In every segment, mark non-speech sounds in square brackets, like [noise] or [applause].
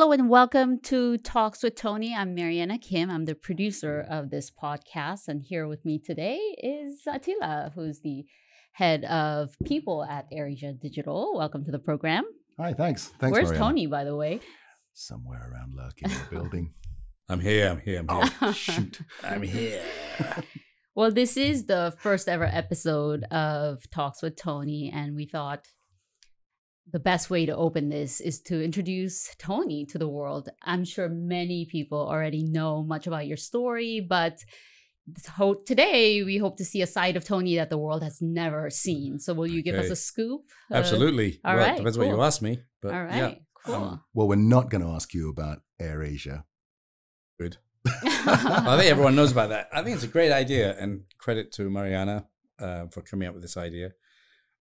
Hello and welcome to Talks with Tony. I'm Mariana Kim. I'm the producer of this podcast. And here with me today is Attila, who's the head of people at AirAsia Digital. Welcome to the program. Hi, thanks. Thanks. Where's Mariana. Tony, by the way? Somewhere around lurking in the building. [laughs] I'm here. I'm here. I'm here. Oh, [laughs] shoot. I'm here. Well, this is the first ever episode of Talks with Tony, and we thought the best way to open this is to introduce Tony to the world. I'm sure many people already know much about your story, but ho- today we hope to see a side of Tony that the world has never seen. So, will you give us a scoop? Uh, Absolutely. all well, right, depends what you ask me. But all right, yeah, cool. um, Well, we're not going to ask you about AirAsia. good. [laughs] I think everyone knows about that. I think it's a great idea, and credit to Mariana uh, for coming up with this idea.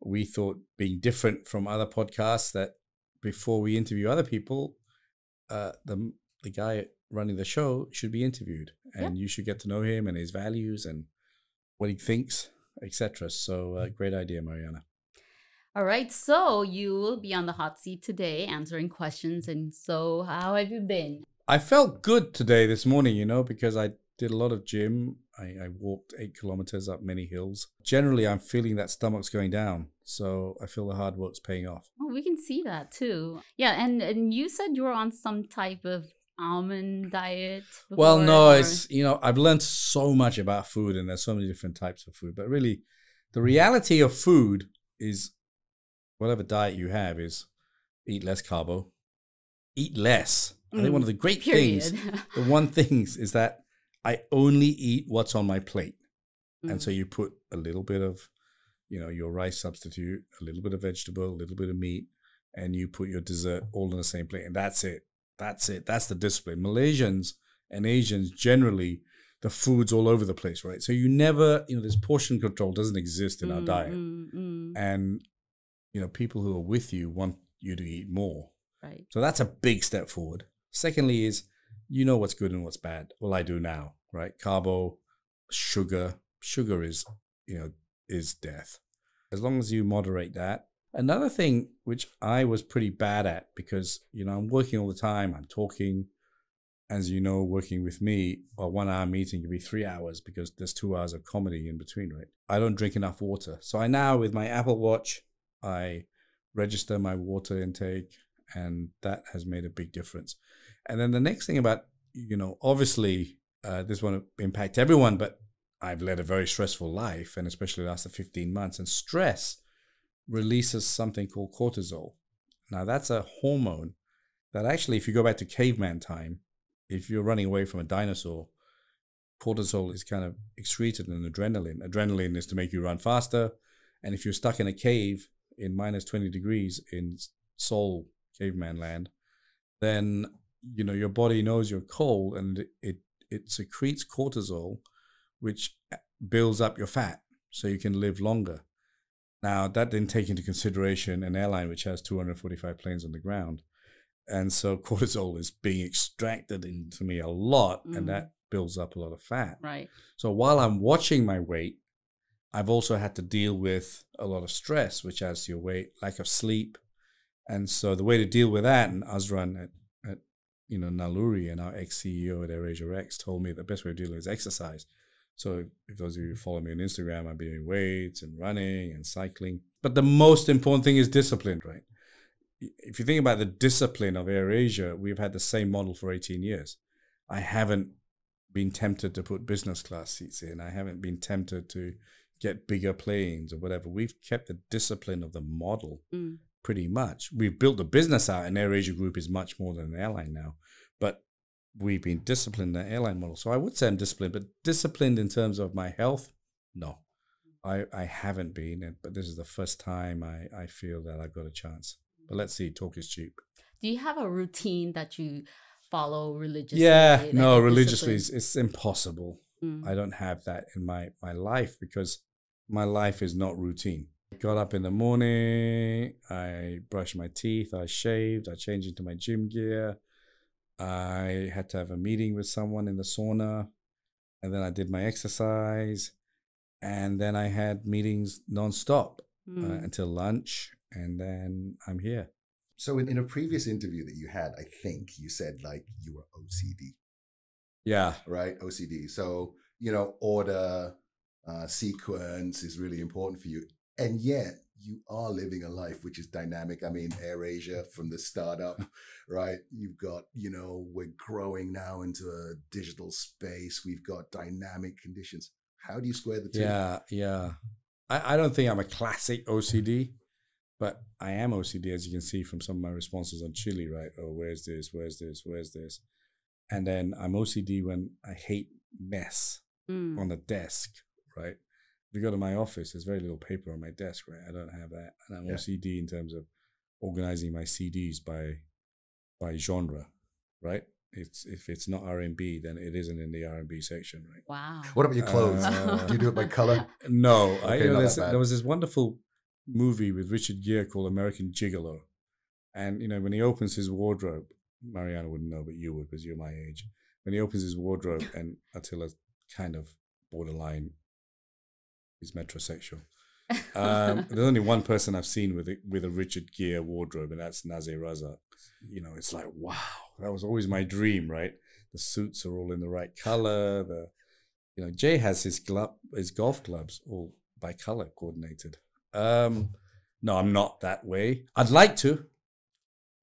We thought being different from other podcasts that before we interview other people, uh, the the guy running the show should be interviewed, and you should get to know him and his values and what he thinks, etc. So, uh, great idea, Mariana. All right, so you will be on the hot seat today answering questions. And so, how have you been? I felt good today, this morning, you know, because I did a lot of gym. I, I walked eight kilometers up many hills. Generally, I'm feeling that stomach's going down. So I feel the hard work's paying off. Oh, we can see that too. Yeah, and and you said you were on some type of almond diet. well, no, or- it's, you know, I've learned so much about food and there's so many different types of food. But really, the reality of food is whatever diet you have is eat less carbo, eat less. I think one of the great things [laughs] the one thing is that I only eat what's on my plate. And so Mm. you put a little bit of, you know, your rice substitute, a little bit of vegetable, a little bit of meat, and you put your dessert all on the same plate. And that's it. That's it. That's the discipline. Malaysians and Asians generally, the food's all over the place, right? So you never, you know, this portion control doesn't exist in our Mm, diet. mm, mm, And, you know, people who are with you want you to eat more. right. So that's a big step forward. Secondly, is you know what's good and what's bad. Well, I do now, right? Carbo, sugar. Sugar is, you know, is death. As long as you moderate that. Another thing which I was pretty bad at because, you know, I'm working all the time, I'm talking. As you know, working with me, a one hour meeting can be three hours because there's two hours of comedy in between, right? I don't drink enough water. So I now, with my Apple Watch, I register my water intake and that has made a big difference. And then the next thing about you know, obviously uh, this won't impact everyone, but I've led a very stressful life, and especially the last 15 months. And stress releases something called cortisol. Now that's a hormone that actually, if you go back to caveman time, if you're running away from a dinosaur, cortisol is kind of excreted in adrenaline. Adrenaline is to make you run faster, and if you're stuck in a cave in minus 20 degrees in Seoul caveman land, then you know your body knows you're cold and it it, it secretes cortisol, which builds up your fat so you can live longer. Now that didn't take into consideration an airline which has 245 planes on the ground, and so [laughs] cortisol is being extracted into me a lot, Mm. and that builds up a lot of fat. Right. So while I'm watching my weight, I've also had to deal with a lot of stress, which adds to your weight, lack of sleep. And so the way to deal with that, and Azran at, at you know, Naluri and our ex-CEO at AirAsia X told me the best way to deal with is exercise. So if those of you who follow me on Instagram, I'm doing weights and running and cycling. But the most important thing is discipline, right? If you think about the discipline of AirAsia, we've had the same model for 18 years. I haven't been tempted to put business class seats in. I haven't been tempted to get bigger planes or whatever. We've kept the discipline of the model Mm. pretty much. We've built the business out, and AirAsia Group is much more than an airline now. But we've been disciplined in the airline model. So I would say I'm disciplined, but disciplined in terms of my health, no. I, I haven't been, but this is the first time I, I feel that I've got a chance. But let's see, talk is cheap. Do you have a routine that you follow religiously? Yeah, like no, religiously, it's, impossible. Mm. I don't have that in my, my life because my life is not routine. I got up in the morning, I brushed my teeth, I shaved, I changed into my gym gear. I had to have a meeting with someone in the sauna, and then I did my exercise, and then I had meetings nonstop uh, Mm. until lunch, and then I'm here. So in, in a previous interview that you had, I think you said like you were OCD, Yeah. right? OCD. So you know, order, uh, sequence is really important for you, and yet you are living a life which is dynamic. I mean, AirAsia from the startup, right? You've got, you know, we're growing now into a digital space. We've got dynamic conditions. How do you square the two? Yeah, yeah. I, I don't think I'm a classic OCD, but I am OCD, as you can see from some of my responses on Chili, right? Oh, where's this? Where's this? Where's this? And then I'm OCD when I hate mess Mm. on the desk, right? If you go to my office, there's very little paper on my desk, right? I don't have that. And I'm Yeah. OCD in terms of organizing my CDs by by genre, right? It's if it's not R and B, then it isn't in the R and B section, right? Wow. What about your clothes? Uh, do you do it by color? [laughs] No, I, Okay, you know, not that bad. there was this wonderful movie with Richard Gere called American Gigolo, and you know when he opens his wardrobe, Mariana wouldn't know, but you would because you're my age. When he opens his wardrobe, [laughs] and Attila kind of borderline is metrosexual. Um, [laughs] there's only one person I've seen with a, with a Richard Gere wardrobe, and that's Nazir Razak. You know, it's like wow, that was always my dream, right? The suits are all in the right color. The you know, Jay has his glove, his golf clubs all by color coordinated. Um, no, I'm not that way. I'd like to.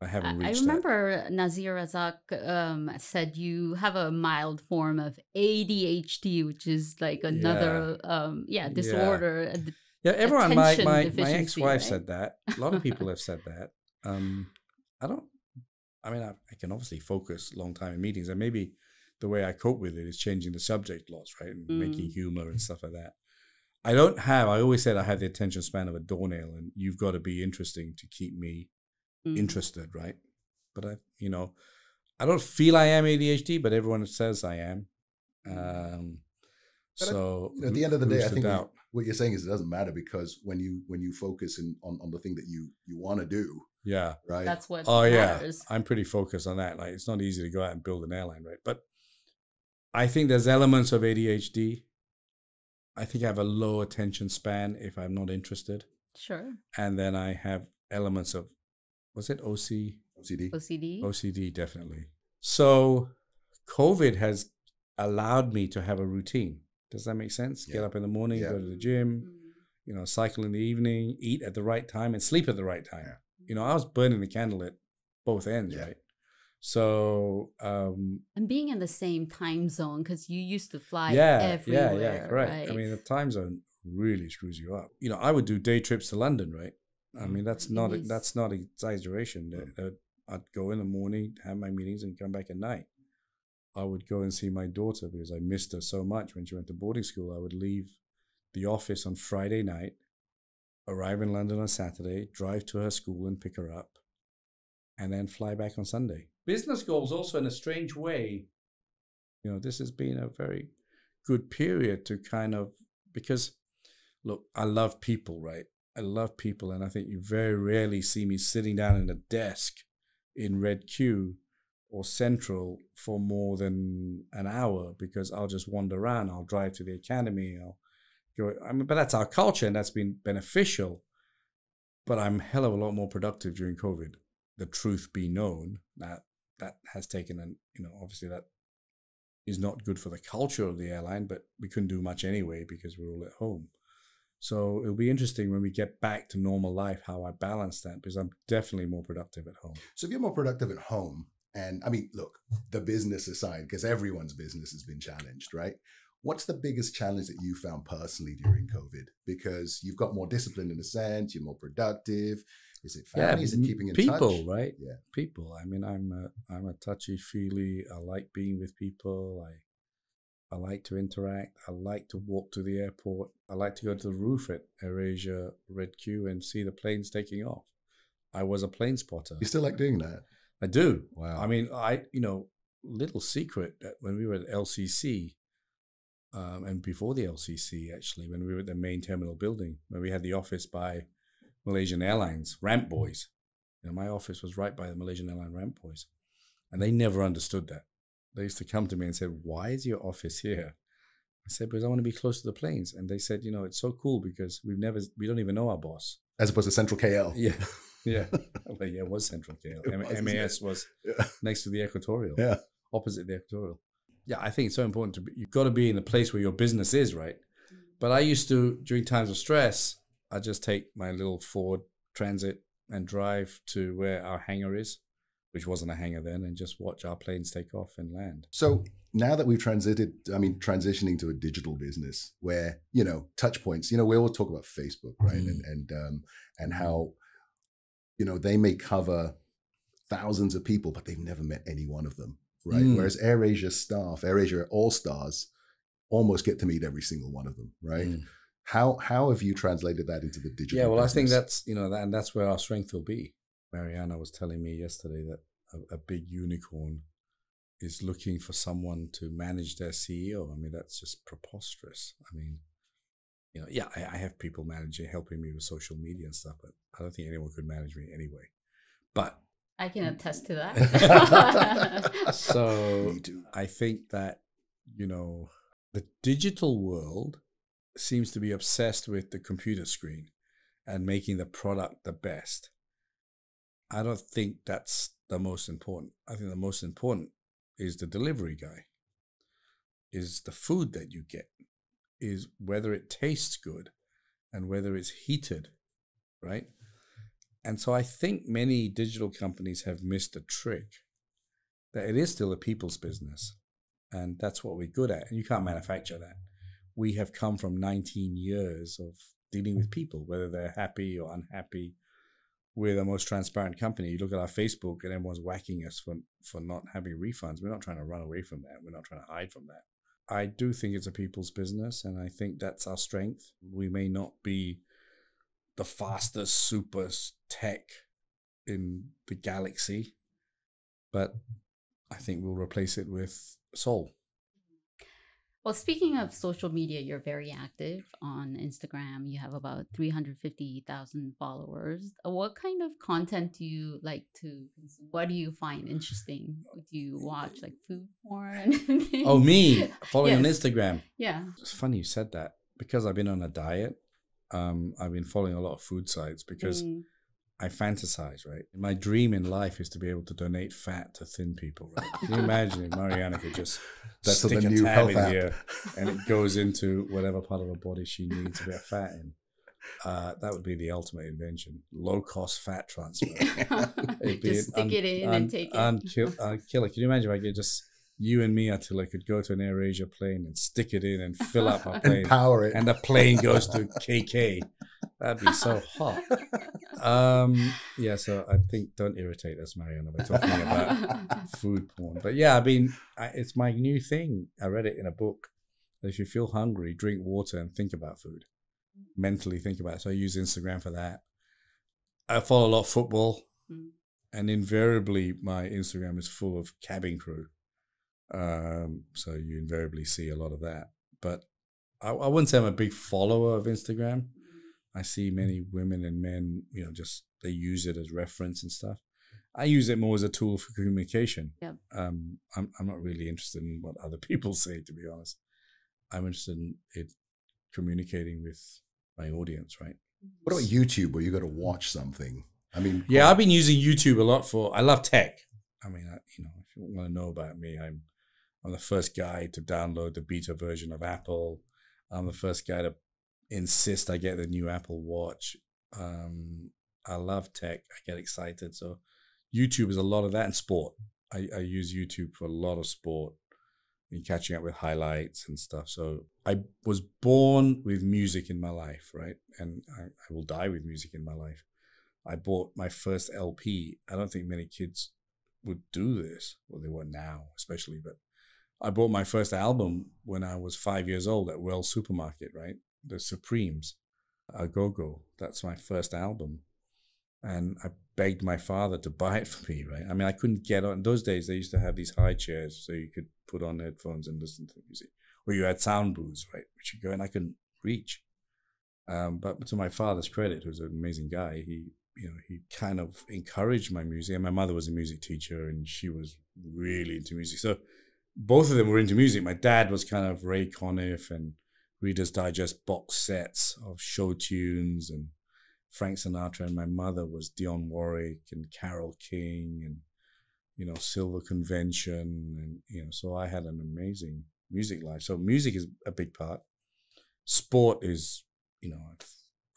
I haven't I I reached remember Nazir Razak um, said you have a mild form of ADHD, which is like another um, yeah Yeah. disorder. uh, that. Yeah, everyone. My my, my ex-wife right? said that. A lot of people have said that. [laughs] Um, I don't. I mean, I, I can obviously focus long time in meetings, and maybe the way I cope with it is changing the subject lots, right, and making Mm. humor and stuff like that. I don't have. I always said I have the attention span of a doornail, and you've got to be interesting to keep me Mm. interested, right? But I, you know, I don't feel I am ADHD, but everyone says I am. Um, But I- so You know, at the end of the day, I think what, doubt? what you're saying is it doesn't matter because when you when you focus in, on on the thing that you you want to do, yeah. right? That's what Oh yeah. I'm pretty focused on that. Like it's not easy to go out and build an airline, right? But I think there's elements of ADHD. I think I have a low attention span if I'm not interested, Sure. and then I have elements of, was it OC? OCD. OCD. OCD, definitely. So, COVID has allowed me to have a routine. Does that make sense? Get up in the morning, Yeah. go to the gym, Mm. you know, cycle in the evening, eat at the right time, and sleep at the right time. Yeah. You know, I was burning the candle at both ends, Yeah. right? So, um, And being in the same time zone because you used to fly yeah, everywhere. yeah, yeah, correct. Right? I mean, the time zone really screws you up. You know, I would do day trips to London, right? I mean, that's not Yes. that's not exaggeration. That- mm. that I'd go in the morning, have my meetings, and come back at night. I would go and see my daughter because I missed her so much when she went to boarding school. I would leave the office on Friday night, arrive in London on Saturday, drive to her school and pick her up, and then fly back on Sunday. Business goals also in a strange way. You know, this has been a very good period to kind of because look, I love people, right? I love people, and I think you very rarely see me sitting down in a desk in Red Q or Central for more than an hour because I'll just wander around. I'll drive to the academy. I'll go. I mean, but that's our culture, and that's been beneficial. But I'm hell of a lot more productive during COVID. The truth be known, that that has taken an you know obviously that is not good for the culture of the airline, but we couldn't do much anyway because we're all at home. So it'll be interesting when we get back to normal life how I balance that because I'm definitely more productive at home. So if you're more productive at home, and I mean, look, the business aside, because everyone's business has been challenged, right? What's the biggest challenge that you found personally during COVID? Because you've got more discipline in a sense, you're more productive. Is it family? Is it keeping in people, touch? right? Yeah. people. I mean, I'm a, I'm a touchy feely. I like being with people. I I like to interact. I like to walk to the airport. I like to go to the roof at AirAsia Red Q and see the planes taking off. I was a plane spotter. You still like doing that? I do. Wow. I mean, I you know, little secret that when we were at LCC, um, and before the LCC actually, when we were at the main terminal building, when we had the office by Malaysian Airlines ramp boys, you know, my office was right by the Malaysian Airline ramp boys, and they never understood that. They used to come to me and said, "Why is your office here?" I said, "Because I want to be close to the planes." And they said, "You know, it's so cool because we've never, we don't even know our boss." As opposed to Central KL. Yeah. [laughs] Yeah, well, yeah, it was Central KL. It M- was, MAS was Yeah. next to the Equatorial. Yeah. opposite the Equatorial. Yeah, I think it's so important to be. You've got to be in the place where your business is, right? Mm. But I used to during times of stress, I just take my little Ford Transit and drive to where our hangar is, which wasn't a hangar then, and just watch our planes take off and land. So now that we've transited, I mean, transitioning to a digital business where you know touch points. You know, we all talk about Facebook, right? Mm. And and um, and how you know they may cover thousands of people, but they've never met any one of them, right? Mm. Whereas AirAsia staff, AirAsia All Stars, almost get to meet every single one of them, right? Mm. How how have you translated that into the digital? Yeah, well, I think that's you know, that, and that's where our strength will be. Mariana was telling me yesterday that a, a big unicorn is looking for someone to manage their CEO. I mean, that's just preposterous. I mean, you know, yeah, I, I have people managing, helping me with social media and stuff, but I don't think anyone could manage me anyway. But I can mm. attest to that. [laughs] so [laughs] I think that, you know, the digital world seems to be obsessed with the computer screen and making the product the best. I don't think that's the most important. I think the most important is the delivery guy, is the food that you get, is whether it tastes good and whether it's heated, right? And so I think many digital companies have missed a trick that it is still a people's business. And that's what we're good at. And you can't manufacture that. We have come from 19 years of dealing with people, whether they're happy or unhappy. We're the most transparent company. You look at our Facebook and everyone's whacking us for, for not having refunds. We're not trying to run away from that. We're not trying to hide from that. I do think it's a people's business, and I think that's our strength. We may not be the fastest super tech in the galaxy, but I think we'll replace it with soul. Well, speaking of social media, you're very active on Instagram. You have about 350,000 followers. What kind of content do you like to? What do you find interesting? Do you watch like food porn? [laughs] Oh, me following on Instagram. Yeah. It's funny you said that because I've been on a diet. Um, I've been following a lot of food sites because Mm. I fantasize, right? My dream in life is to be able to donate fat to thin people, right? Can you imagine if Mariana could just [laughs] That's stick the a new tab health in app. here and it goes into whatever part of her body she needs a bit of fat in? Uh, that would be the ultimate invention. Low cost fat transfer. [laughs] It'd be Just stick un- it in un- and take it. unkill- uh, killer. Can you imagine if I could just you and me Attila could go to an AirAsia plane and stick it in and fill up our [laughs] plane, and power it. and the plane goes to KK. That'd be so hot. Um, yeah, so I think don't irritate us, Mariana, by talking about [laughs] food porn. But yeah, I mean, I, it's my new thing. I read it in a book. that If you feel hungry, drink water and think about food. Mentally think about it. So I use Instagram for that. I follow a lot of football, Mm. and invariably my Instagram is full of cabin crew. Um, so you invariably see a lot of that. But I, I wouldn't say I'm a big follower of Instagram. I see many women and men, you know, just they use it as reference and stuff. I use it more as a tool for communication. Yep. Um, I'm I'm not really interested in what other [laughs] people say, to be honest. I'm interested in it communicating with my audience, right? what about YouTube, where you got to watch something? I mean, Yeah, I've been using YouTube a lot for. I love tech. I mean, I, you know, if you want to know about me, I'm I'm the first guy to download the beta version of Apple. I'm the first guy to insist I get the new Apple Watch. Um, I love tech. I get excited. So YouTube is a lot of that in sport. I, I use YouTube for a lot of sport and catching up with highlights and stuff. So I was born with music in my life, right? And I, I will die with music in my life. I bought my first LP. I don't think many kids would do this. Well, they were now, especially, but I bought my first album when I was five years old at Weld Supermarket, right? The Supremes, A Go Go. That's my first album. And I begged my father to buy it [laughs] for me, right? I mean, I couldn't get on. Those days, they used to have these high chairs so you could put on headphones and listen to music. Or you had sound booths, right? Which you go, and I couldn't reach. Um, but to my father's credit, who's an amazing guy, he you know he kind of encouraged my music. And my mother was a music teacher, and she was really into music. So both of them were into music. My dad was kind of Ray Conniff and Reader's Digest box sets of show tunes and Frank Sinatra, and my mother was Dionne Warwick and Carole King and you know Silver Convention, and you know so I had an amazing music life. So music is a big part. Sport is you know I've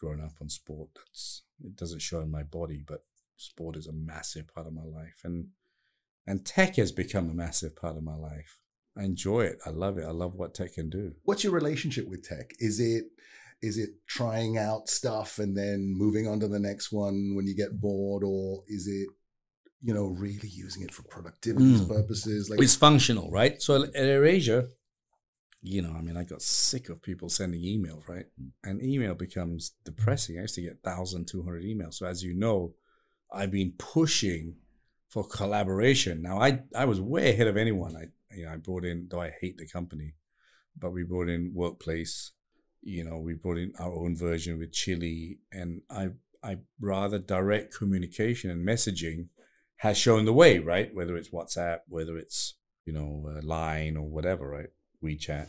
grown up on sport. That's it doesn't show in my body, but sport is a massive part of my life, and and tech has become a massive part of my life. I enjoy it. I love it. I love what tech can do. What's your relationship with tech? Is it is it trying out stuff and then moving on to the next one when you get bored, or is it you know really using it for productivity Mm. purposes? Like it's functional, right? So at AirAsia, you know, I mean, I got sick of people sending emails, right? And email becomes depressing. I used to get 1,200 emails. So as you know, I've been pushing for collaboration. Now, I I was way ahead of anyone. I you know I brought in, though I hate the company, but we brought in Workplace. You know, we brought in our own version with Chili, and I I rather direct communication and messaging has shown the way, right? Whether it's WhatsApp, whether it's you know uh, Line or whatever, right? WeChat.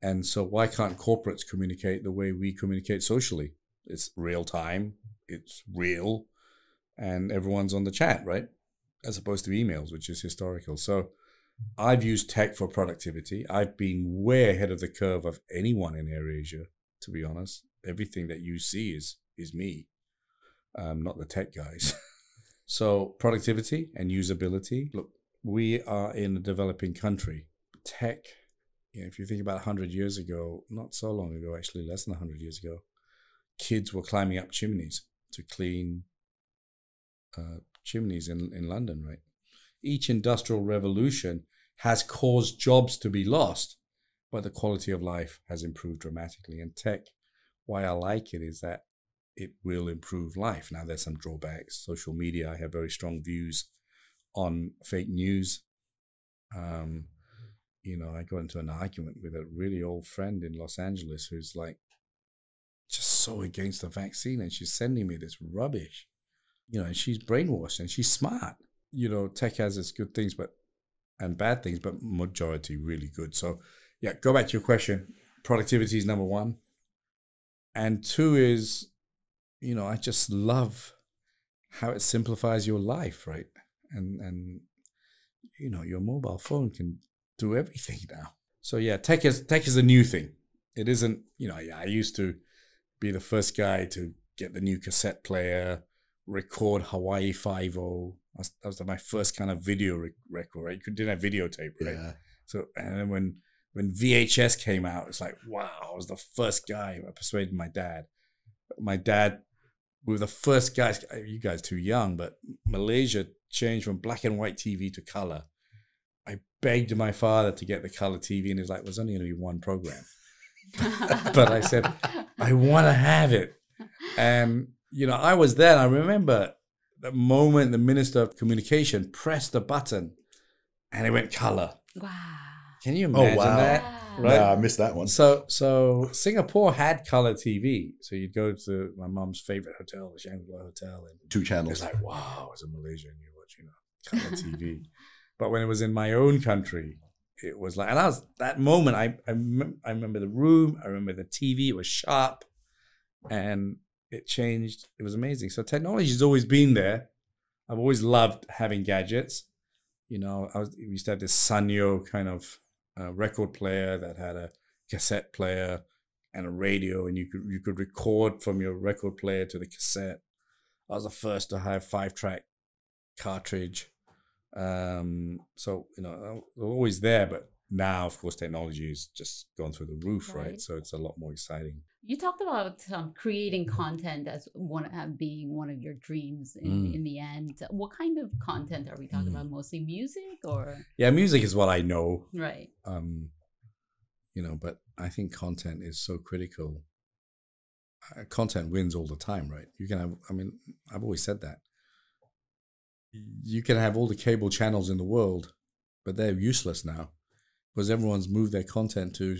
And so, why can't corporates communicate the way we communicate socially? It's real time, it's real, and everyone's on the chat, right? As opposed to emails, which is historical. So, I've used tech for productivity. I've been way ahead of the curve of anyone in AirAsia, to be honest. Everything that you see is is me, um, not the tech guys. [laughs] so, productivity and usability. Look, we are in a developing country. Tech you know, if you think about 100 years ago, not so long ago, actually less than 100 years ago, kids were climbing up chimneys to clean uh, chimneys in, in London, right? Each industrial revolution has caused jobs to be lost, but the quality of life has improved dramatically. And tech, why I like it is that it will improve life. Now, there's some drawbacks. Social media, I have very strong views on fake news. Um, you know, I got into an argument with a really old friend in Los Angeles who's like just so against the vaccine and she's sending me this rubbish. You know, and she's brainwashed and she's smart. You know, tech has its good things but and bad things, but majority really good. So yeah, go back to your question. Productivity is number one. And two is, you know, I just love how it simplifies your life, right? And and you know, your mobile phone can do everything now. So yeah, tech is tech is a new thing. It isn't, you know, yeah, I used to be the first guy to get the new cassette player, record Hawaii Five O. That was my first kind of video rec- record. Right? You didn't have videotape, right? yeah. So and then when when VHS came out, it's like wow, I was the first guy. I persuaded my dad. My dad, we were the first guys. You guys too young, but Malaysia changed from black and white TV to color. I begged my father to get the color TV, and he's was like, "There's only going to be one program." [laughs] but I said, "I want to have it," [laughs] and you know, I was there. And I remember the moment the minister of communication pressed the button, and it went color. wow. Can you imagine Oh, imagine wow. that? Right. Yeah, I missed that one. So, so Singapore had color TV. So you'd go to my mom's favorite hotel, the Shangri-La Hotel, and Two channels. it's like, wow, as a Malaysian, you watch, you know, color TV. [laughs] but when it was in my own country, it was like, and I was that moment. I I, mem- I remember the room. I remember the TV. It was sharp, and it changed. It was amazing. So technology has always been there. I've always loved having gadgets. You know, I was we used to have this Sanyo kind of uh, record player that had a cassette player and a radio, and you could you could record from your record player to the cassette. I was the first to have five track cartridge. Um, so you know, always there, but now, of course, technology has just gone through the roof, right? Right. So it's a lot more exciting. You talked about um, creating content as one uh, being one of your dreams in, Mm. in the end. What kind of content are we talking Mm. about? Mostly music or Yeah, music is what I know. right? um, you know, but I think content is so critical. Uh, content wins all the time, right? You can have, I mean, I've always said that. You can have all the cable channels in the world, but they're useless now because everyone's moved their content to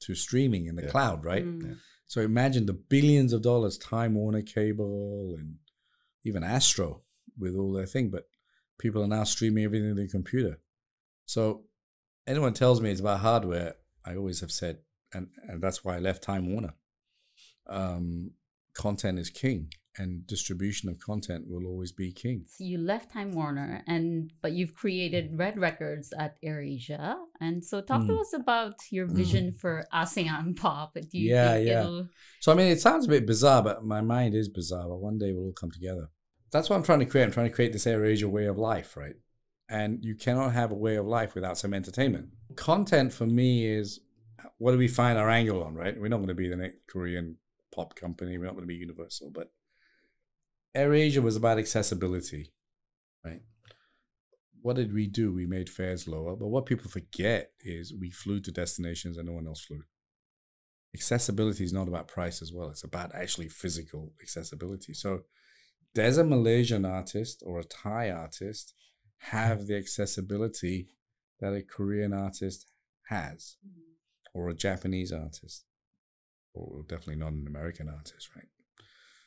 to streaming in the Yeah. cloud, right? Mm. Yeah. So imagine the billions of dollars Time Warner Cable and even Astro with all their thing, but people are now streaming everything to their computer. So anyone tells me it's about hardware, I always have said, and, and that's why I left Time Warner. Um, content is king. And distribution of content will always be king. So you left Time Warner, and but you've created Red Records at AirAsia, and so talk to Mm. us about your vision for ASEAN pop. Do you Yeah, think yeah. it'll So I mean, it sounds a bit bizarre, but my mind is bizarre. But one day we'll all come together. That's what I'm trying to create. I'm trying to create this AirAsia way of life, right? And you cannot have a way of life without some entertainment. Content for me is what do we find our angle on, right? We're not going to be the next Korean pop company. We're not going to be Universal, but AirAsia was about accessibility, right? What did we do? We made fares lower, but what people forget is we flew to destinations that no one else flew accessibility is not about price as well. It's about actually physical accessibility. So, does a Malaysian artist or a Thai artist have the accessibility that a Korean artist has, mm. or a Japanese artist, or definitely not an American artist, right?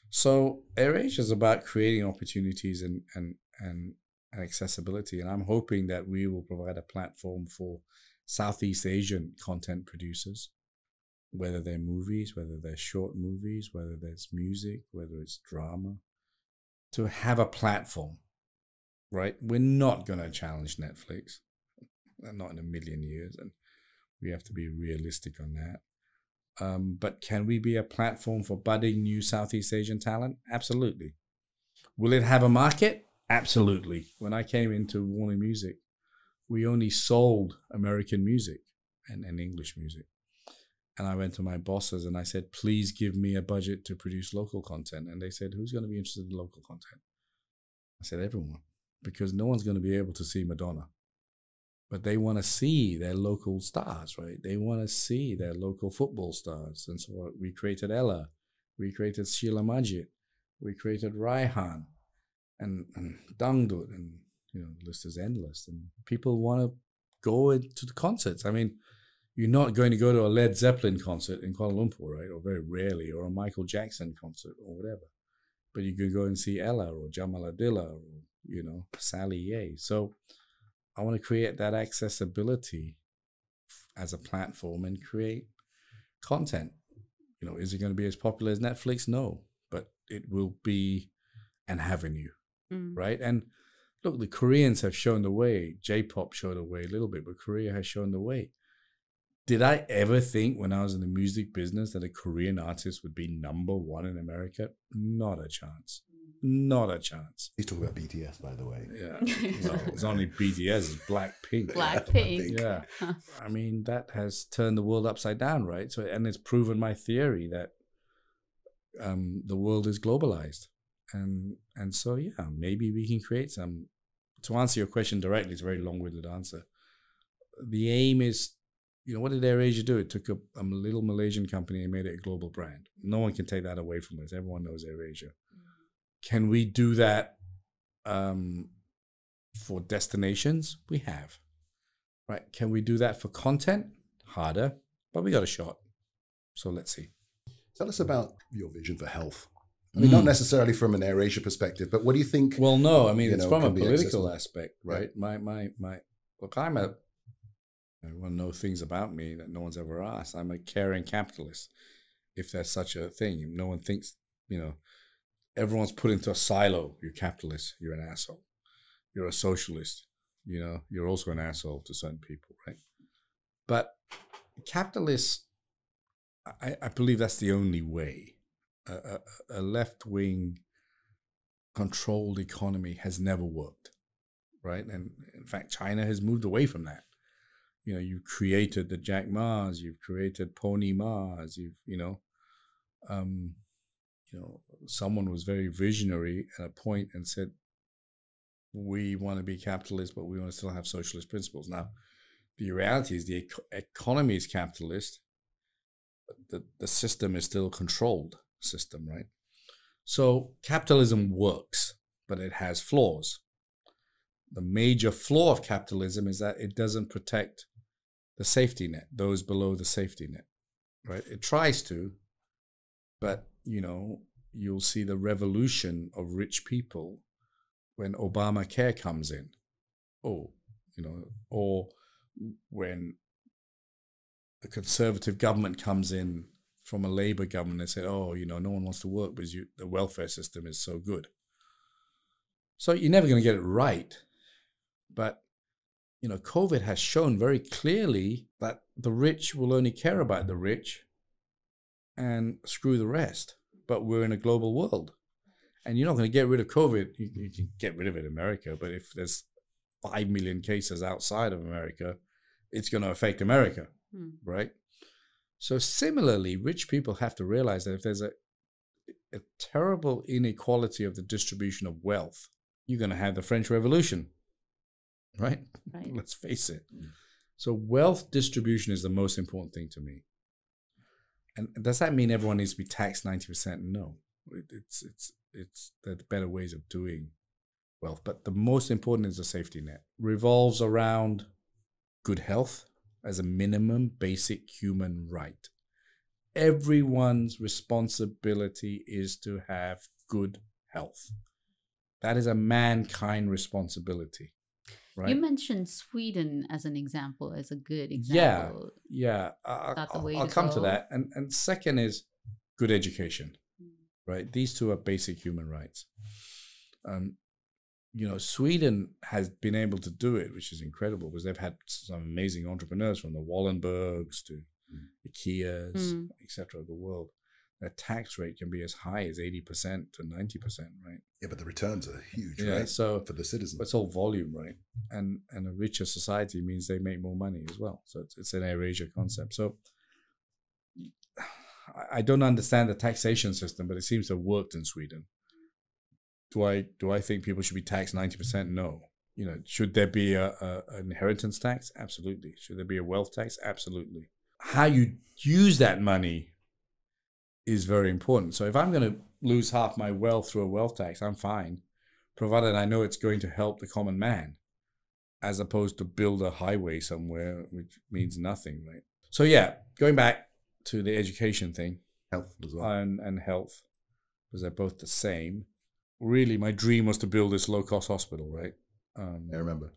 So, AirAsia is about creating opportunities and and and and accessibility, and I'm hoping that we will provide a platform for Southeast Asian content producers whether they're movies, whether they're short movies, whether there's music, whether it's drama, to have a platform, right? We're not going to challenge Netflix, not in a million years, and we have to be realistic on that. Um, but can we be a platform for budding new Southeast Asian talent? Absolutely. Will it have a market? Absolutely. When I came into Warner Music, we only sold American music and, and English music and I went to my bosses and I said, please give me a budget to produce local content. And they said, who's going to be interested in local content? I said, everyone, because no one's going to be able to see Madonna. But they want to see their local stars, right? They want to see their local football stars. And so we created Ella, we created Sheila Majid, we created Raihan and, and Dangdut, and you know, the list is endless. And people want to go into the concerts. I mean, you're not going to go to a Led Zeppelin concert in Kuala Lumpur, right? Or very rarely, or a Michael Jackson concert or whatever. But you could go and see Ella or Jamal Abdillah or, you know, Sally Yeh. So I want to create that accessibility as a platform and create content. You know, is it going to be as popular as Netflix? No, but it will be an avenue, Mm. right? And look, the Koreans have shown the way. J-pop showed the way a little bit, but Korea has shown the way did I ever think when I was in the music business that a Korean artist would be number one in America? Not a chance. Not a chance. He's talking about BTS, by the way. Yeah. Well, it's only BTS, it's Blackpink. Blackpink. Yeah. I mean, that has turned the world upside down, right? So, and it's proven my theory that um, the world is globalized. And, and so, yeah, maybe we can create some. To answer your question directly, it's a very long winded answer. The aim is you know, what did AirAsia do? It took a, a little Malaysian company and made it a global brand. No one can take that away from us. Everyone knows AirAsia. Can we do that um, for destinations? We have. Right? Can we do that for content? Harder, but we got a shot. So let's see. Tell us about your vision for health. I mean, not necessarily from an AirAsia perspective, but what do you think? Well, no, I mean it's know, from a political aspect, right? My my my. Look, I'm a. I want to know things about me that no one's ever asked. I'm a caring capitalist, if there's such a thing. No one thinks, you know, everyone's put into a silo. You're capitalist. You're an asshole. You're a socialist. You know, you're also an asshole to certain people, right? But capitalists, I, I believe that's the only way. A, a, a left wing controlled economy has never worked, right? And in fact, China has moved away from that. You know, you've created the Jack Mas, you've created Pony Mas, you've, you know, um, you know, someone was very visionary at a point and said, we want to be capitalist, but we want to still have socialist principles. Now, the reality is the eco- economy is capitalist, the, the system is still a controlled system, right? So capitalism works, but it has flaws. The major flaw of capitalism is that it doesn't protect the safety net, those below the safety net, right? It tries to, but you know, you'll see the revolution of rich people when Obamacare comes in. Oh, you know, or when the conservative government comes in from a Labour government and said, "Oh, you know, no one wants to work because you, the welfare system is so good." So you're never going to get it right, but you know, COVID has shown very clearly that the rich will only care about the rich and screw the rest. But we're in a global world, and you're not going to get rid of COVID. You, you can get rid of it in America, but if there's five million cases outside of America, it's going to affect America, Hmm. right? So similarly, rich people have to realize that if there's a a terrible inequality of the distribution of wealth, you're going to have the French Revolution, right? Right. [laughs] Let's face it. So wealth distribution is the most important thing to me. And does that mean everyone needs to be taxed ninety percent? No, It- it's it's it's are better ways of doing wealth, but the most important is the safety net. Revolves around good health as a minimum basic human right. Everyone's responsibility is to have good health. That is a mankind responsibility, right? You mentioned Sweden as an example, as a good example. Yeah, I- that the I'll, way I'll to come to that. And and second is good education, Mm. right? These two are basic human rights. Um, you know, Sweden has been able to do it, which is incredible because they've had some amazing entrepreneurs from the Wallenbergs to Mm. IKEAs, Mm. etc. of the world. Their tax rate can be as high as eighty percent to ninety percent, right? Yeah, but the returns are huge, Yeah, right? so For the citizens. it's all volume, right? And and a richer society means they make more money as well. So it's, it's an AirAsia concept. So [sighs] I- don't understand the taxation system, but it seems to have worked in Sweden. Do I do I think people should be taxed ninety percent? No. You know, should there be a, a an inheritance tax? Absolutely. Should there be a wealth tax? Absolutely. How you use that money is very important. So if I'm going to lose half my wealth through a wealth tax, I'm fine provided I know it's going to help the common man, as opposed to build a highway somewhere, which means nothing, right? So yeah, going back to the education thing Health as well. and and health, because they're both the same. Really, my dream was to build this low cost hospital, right? Um, I remember.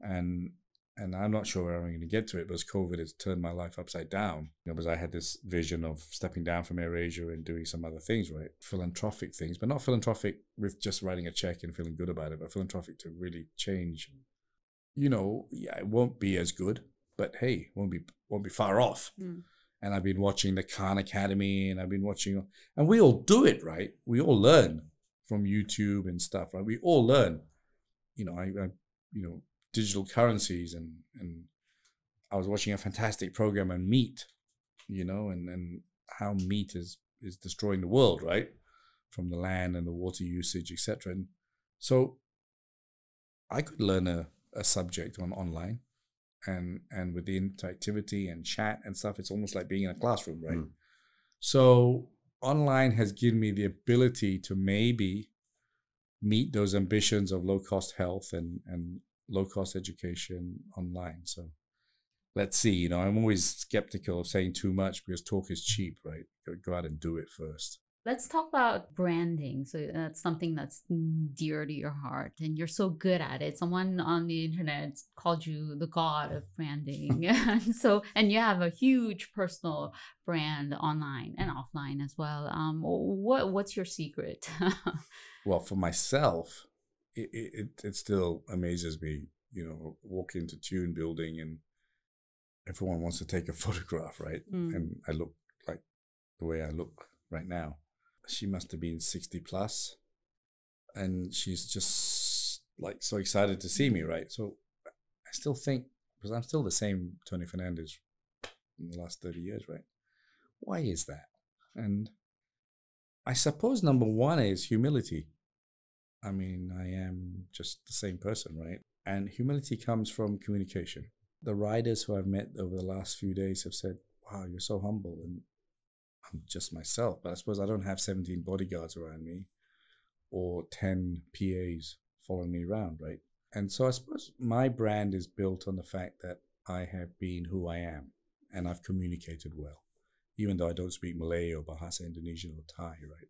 and and I'm not sure where I'm going to get to it because COVID has turned my life upside down. You know, because I had this vision of stepping down from AirAsia and doing some other things, right? Philanthropic things, but not philanthropic with just writing a check and feeling good about it, but philanthropic to really change. You know, yeah, it won't be as good, but hey, won't be won't be far off. Mm. And I've been watching the Khan Academy, and I've been watching, and we all do it, right? We all learn from YouTube and stuff, right? We all learn. You know, I, I you know, digital currencies and and I was watching a fantastic program on meat, you know, and and how meat is is destroying the world, right? From the land and the water usage, etc. And so I could learn a, a subject on online and and with the interactivity and chat and stuff, it's almost like being in a classroom, right? Mm. So online has given me the ability to maybe meet those ambitions of low cost health and and low cost education online. So let's see. You know, I'm always skeptical of saying too much because talk is cheap, right? Go, out and do it first. Let's talk about branding. So that's something that's dear to your heart, and you're so good at it. Someone on the internet called you the god of branding, and [laughs] [laughs] so and you have a huge personal brand online and offline as well. Um, what what's your secret? [laughs] Well, for myself, it, it- it still amazes me. You know, walk into Tune Building and everyone wants to take a [laughs] photograph, right? Mm. And I look like the way I look right now. She must have been 60 plus and she's just like so excited to see me, right? So I still think, because I'm still the same Tony Fernandes in the last 30 years, right? Why is that? And I suppose number one is humility. I mean, I am just the same person, right? And humility comes from communication. The riders who I've met over the last few days have said, Wow, you're so humble. And I'm just myself. But I suppose I don't have 17 bodyguards around me or 10 PAs following me around, right? And so I suppose my brand is built on the fact that I have been who I am and I've communicated well. Even though I don't speak Malay or Bahasa Indonesian or Thai, right?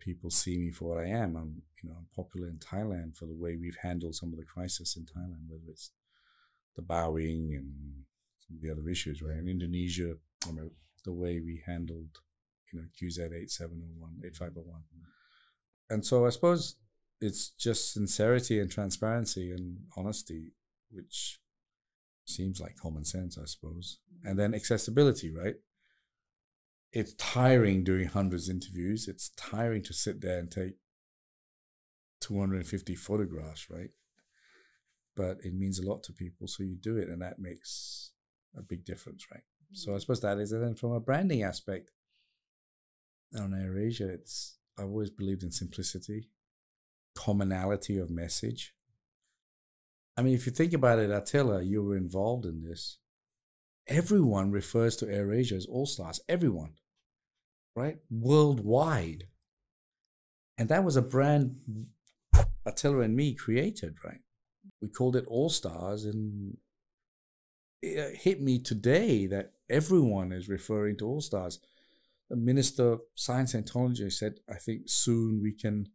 People see me for what I am. I'm, you know, I'm popular in Thailand for the way we've handled some of the crisis in Thailand, whether it's the bowing and some of the other issues, right? In Indonesia, I'm a the way we handled, you know, QZ 8701, 8501. And so I suppose it's just sincerity and transparency and honesty, which seems like common sense, I suppose. And then accessibility, right? It's tiring doing hundreds of interviews. It's tiring to sit there and take 250 photographs, right? But it means a lot to people, so you do it, and that makes a big difference, right? Mm. So I suppose that is it. And then from a branding aspect, on AirAsia, it's I've always believed in simplicity, commonality of message. I mean, if you think about it, Attila, you were involved in this. Everyone refers to AirAsia as All Stars. Everyone, right? Worldwide. And that was a brand Attila and me created, right? We called it All Stars, and it uh, hit me today that everyone is referring to All Stars. The Minister of Science and Technology said, I think soon we can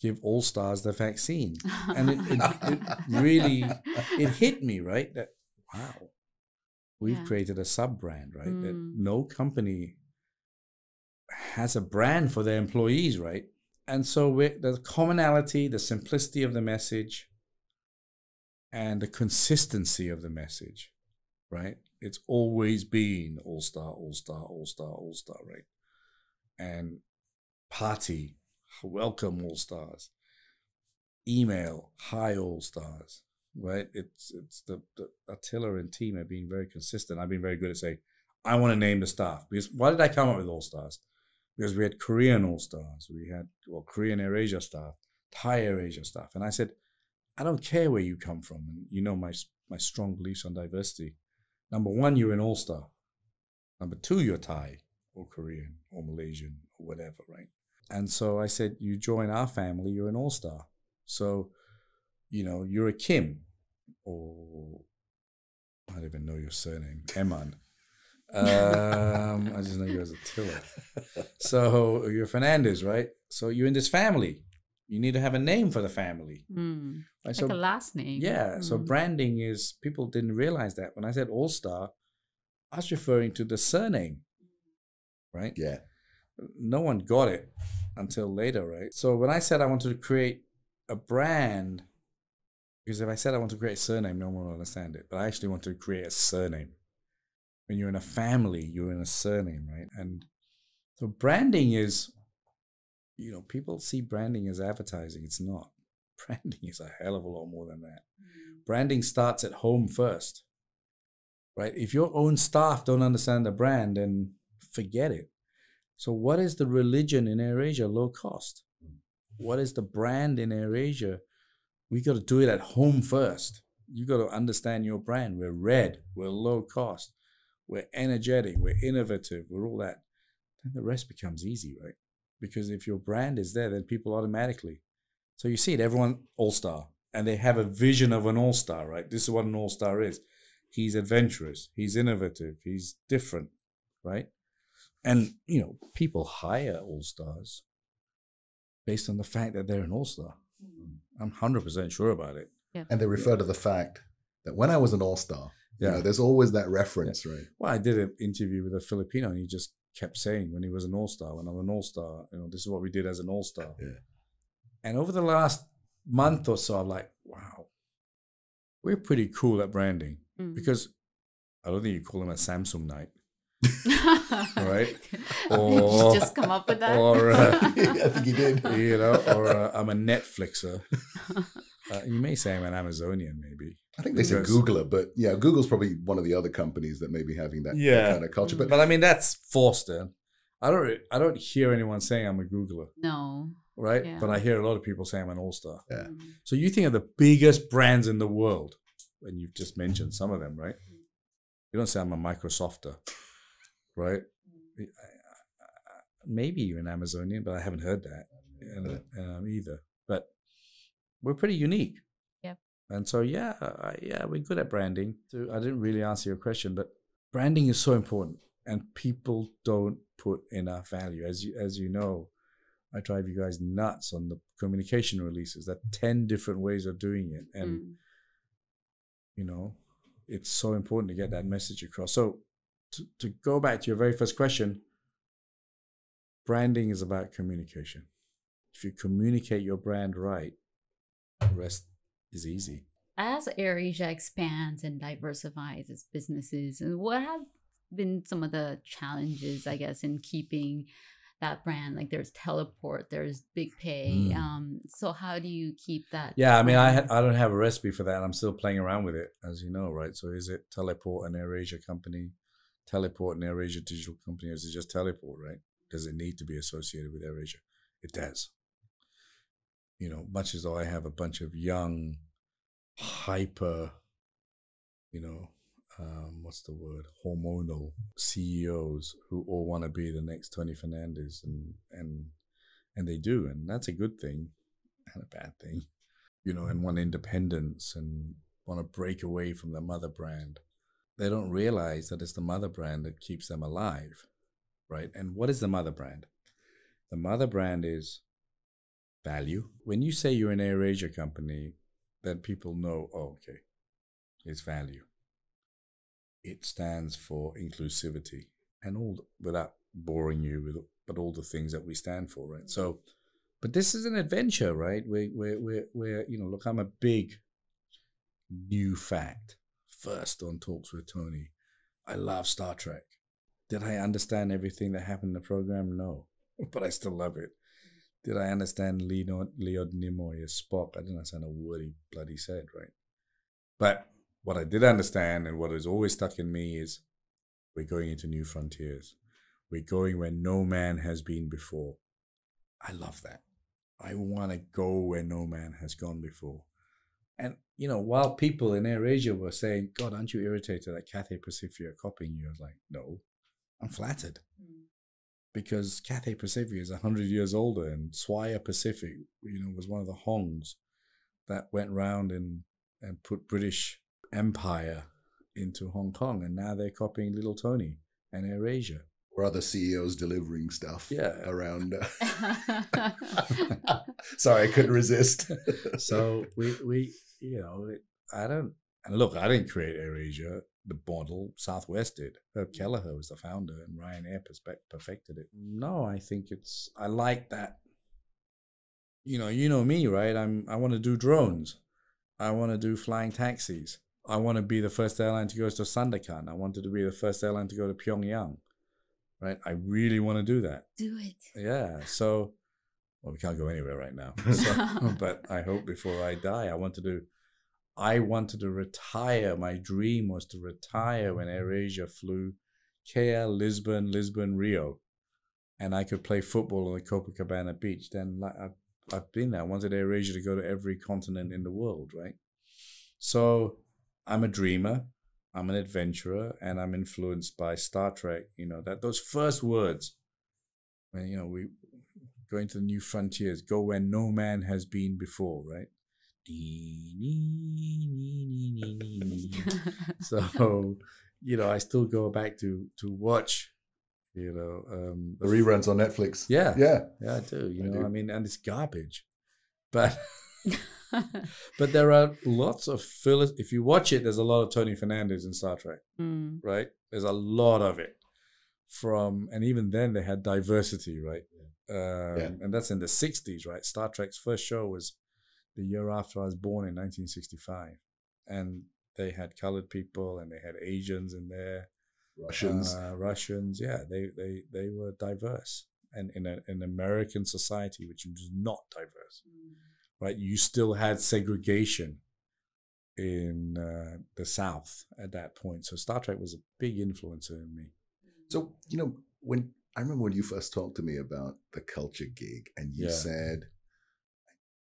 give All Stars the vaccine. And it, it, it [laughs] really, it hit me, right? That, wow, we've Yeah. created a sub brand, right? That Mm. no company has a brand for their employees, right? And so we're, the commonality, the simplicity of the message, and the consistency of the message, right? It's always been all star, all star, all star, all star, right? And party, welcome all stars. Email, hi all stars, right? It's it's the, the Attila and team have been very consistent. I've been very good at saying, I want to name the staff because why did I come up with all stars? Because we had Korean all stars, we had well Korean AirAsia staff, Thai AirAsia staff, and I said, I don't care where you come from, and you know my my strong beliefs on diversity. Number one, you're an all star. Number two, you're Thai or Korean or Malaysian or whatever, right? And so I said, you join our family, you're an all star. So, you know, you're a Kim or I don't even know your surname, Eman. Um, I just know you as Attila. So you're Fernandes, right? So you're in this family. You need to have a name for the family. Mm. Right? Like So a last name. yeah, so Mm. branding is people didn't realize that when I said All Star, I was referring to the surname, right? Yeah. No one got it until later, right? So when I said I wanted to create a brand, because if I said I want to create a surname, no one will understand it. But I actually want to create a surname. When you're in a family, you're in a surname, right? And so branding is, you know, people see branding as advertising. It's not. [laughs] Branding is a hell of a lot more than that. Mm. Branding starts at home first, right? If your own staff don't understand the brand, then forget it. So, what is the religion in AirAsia? Low cost. Mm. What is the brand in AirAsia? We got to do it at home first. You got to understand your brand. We're red. We're low cost. We're energetic. We're innovative. We're all that. Then the rest becomes easy, right? Because if your brand is there, then people automatically. So you see it, everyone all star, and they have a vision of an all star, right? This is what an all star is. He's adventurous. He's innovative. He's different, right? And you know, people hire all stars based on the fact that they're an all star. Hmm. I'm hundred percent sure about it. And they refer to the fact that when I was an all star, you Yeah. know, there's always that reference, right? Well, I did an interview with a Filipino, and he just kept saying when he was an all star, when I'm an all star, you know, this is what we did as an all star. Yeah. And over the last month or so, I'm like, wow, we're pretty cool at branding Mm. because I don't think you call them a Samsungite, All right? [laughs] Did Or- you just come up with that? or, [laughs] uh, I think he did. you know, or uh, I'm a Netflixer. Uh, you may say I'm an Amazonian, maybe. I think they said Because- Googler, but yeah, Google's probably one of the other companies that may be having that, that Yeah. kind of culture. But But I mean, that's forced. Then I don't. I don't hear anyone saying I'm a Googler, no. right? Yeah. But I hear a lot of people saying I'm an all star. Yeah. Mm. So you think of the biggest brands in the world, and you've just mentioned some of them, right? You don't say I'm a Microsofter, right? Maybe you're an Amazonian, but I haven't heard that and, um, either. But we're pretty unique. Yeah. And so yeah, I, yeah, we're good at branding. So I didn't really answer your question, but branding is so important, and people don't put enough value. As you as you know, I drive you guys nuts on the communication releases. That ten different ways of doing it, and Mm. you know, it's so important to get that message across. So to, to go back to your very first question, branding is about communication. If you communicate your brand right, the rest is easy. As AirAsia expands and diversifies its businesses, and what have been some of the challenges, I guess, in keeping that brand? Like there's Teleport, there's BigPay. Mm. Um, so how do you keep that? Yeah, I mean, I ha- I don't have a recipe for that. I'm still playing around with it, as you know, right? So is it Teleport an AirAsia company, Teleport and AirAsia digital company, is it just Teleport, right? Does it need to be associated with AirAsia? It does. You know, much as though I have a bunch of young, hyper, you know, um, what's the word, hormonal CEOs who all want to be the next Tony Fernandes, and and and they do, and that's a good thing and a bad thing you know, and want independence and want to break away from the mother brand. They don't realize that it's the mother brand that keeps them alive, right? And what is the mother brand? The mother brand is value. When you say you're an AirAsia company, then people know, oh, okay, it's value. It stands for inclusivity and all, without boring you with, but all the things that we stand for, right? So, but this is an adventure, right? We're, we're, we're, we're, you know, look, I'm a big new fact. First on Talks with Tony, I love Star Trek. Did I understand everything that happened in the program? No, [laughs] but I still love it. Did I understand Leonard, Leonard Nimoy as Spock? I didn't understand a word he bloody said, right? But what I did understand and what has always stuck in me is we're going into new frontiers. We're going where no man has been before. I love that. I want to go where no man has gone before. And, you know, while people in AirAsia were saying, God, aren't you irritated that Cathay Pacific are copying you? I was like, no, I'm flattered because Cathay Pacific is 100 years older and Swire Pacific, you know, was one of the Hongs that went round and, and put British empire into Hong Kong. And now they're copying Little Tony and AirAsia. Or other CEOs delivering stuff Yeah. around. Uh, [laughs] [laughs] sorry, I couldn't resist. [laughs] so we we you know I don't and look I didn't create AirAsia the model Southwest did. Herb mm. Kelleher was the founder and Ryanair perfected it. No I think it's I like that. You know you know me right? I'm I want to do drones. I want to do flying taxis. I want to be the first airline to go to Sandakan. I wanted to be the first airline to go to Pyongyang right? I really want to do that. Do it. yeah. So, well, we can't go anywhere right now. [laughs] So, [laughs] but I hope before I die, I want to do. I wanted to retire. My dream was to retire when AirAsia flew KL, Lisbon, Lisbon, Rio, and I could play football on the Copacabana beach. Then like, I've, I've been there. I wanted AirAsia to go to every continent in the world, right? So I'm a dreamer. I'm an adventurer, and I'm influenced by Star Trek. You know that those first words when you know we going to the new frontiers, go where no man has been before, right? [laughs] so, you know, I still go back to to watch, you know, um, the reruns on Netflix. Yeah, Yeah. yeah, I do. You I know, do. I mean, and it's garbage, but [laughs] but there are lots of fillers. If you watch it, there's a lot of Tony Fernandes in Star Trek Mm. right? There's a lot of it from, and even then they had diversity, right? Um, Yeah. And that's in the 60s, right? Star Trek's first show was the year after I was born in 1965. And they had colored people and they had Asians in there, Russians. uh, Russians. Yeah, they, they, they were diverse. And in a, an American society, which was not diverse, right? You still had segregation in uh, the South at that point. So Star Trek was a big influencer in me. So, you know, when I remember when you first talked to me about the culture gig and you Yeah. said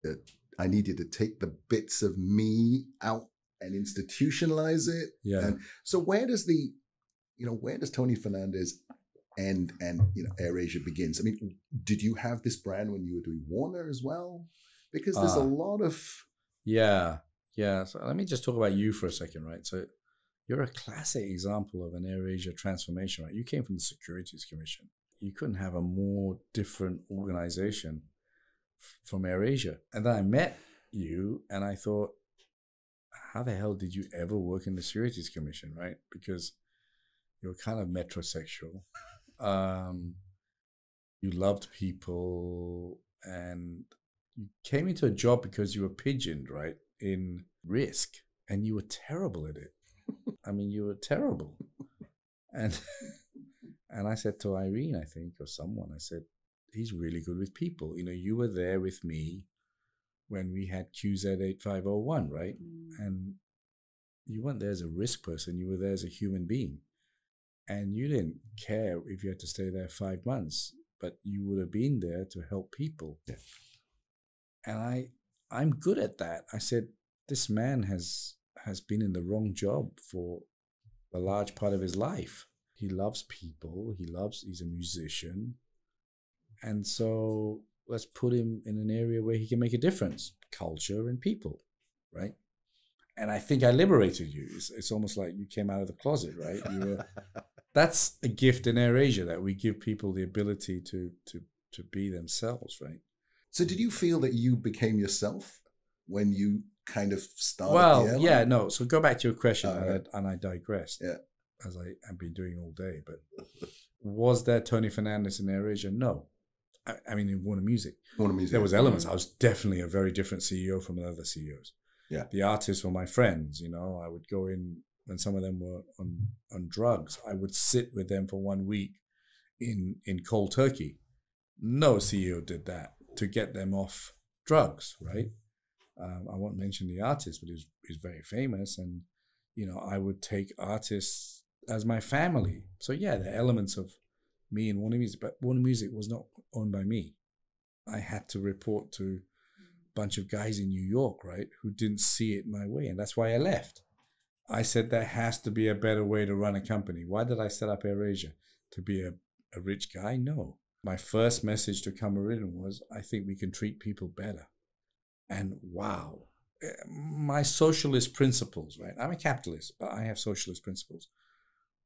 that I needed to take the bits of me out and institutionalize it. Yeah. And so where does the, you know, where does Tony Fernandes end and, you know, AirAsia begins? I mean, did you have this brand when you were doing Warner as well? Because there's Ah. a lot of, Yeah. Yeah. So let me just talk about you for a second, right? So you're a classic example of an AirAsia transformation, right? You came from the Securities Commission. You couldn't have a more different organization from AirAsia. And then I met you and I thought, how the hell did you ever work in the Securities Commission, right? Because you're kind of metrosexual. Um, you loved people, and you came into a job because you were pigeoned, right, in risk, and you were terrible at it. I mean, you were terrible. And and I said to Irene, I think, or someone, I said, he's really good with people. You know, you were there with me when we had QZ8501, right? Mm. And you weren't there as a risk person, you were there as a human being. And you didn't care if you had to stay there five months, but you would have been there to help people. Yeah. And I I'm good at that. I said, this man has has been in the wrong job for a large part of his life. He loves people, he loves he's a musician. And so let's put him in an area where he can make a difference culture and people, right? And I think I liberated you. It's, it's almost like you came out of the closet, right? You were, [laughs] that's a gift in AirAsia that we give people the ability to, to, to be themselves, right? So, did you feel that you became yourself when you kind of started? Well, yeah, no. So go back to your question, Oh, and. I, and I digressed. Yeah. As I have been doing all day. But was there Tony Fernandes in AirAsia? No. I, I mean, in Warner Music. Warner Music. There was elements. Mm-hmm. I was definitely a very different CEO from the other CEOs. Yeah. The artists were my friends. You know, I would go in when some of them were on on drugs. I would sit with them for one week in in cold turkey. No CEO did that to get them off drugs, right? Um, I won't mention the artist, but he's he's very famous, and you know, I would take artists as my family. So yeah, the elements of me and Warner Music, but Warner Music was not owned by me. I had to report to a bunch of guys in New York, right, who didn't see it my way, and that's why I left. I said there has to be a better way to run a company. Why did I set up AirAsia? To be a, a rich guy? No. My first message to Kamarudin was I think we can treat people better. And wow, eh, my socialist principles, right? I'm a capitalist, but I have socialist principles.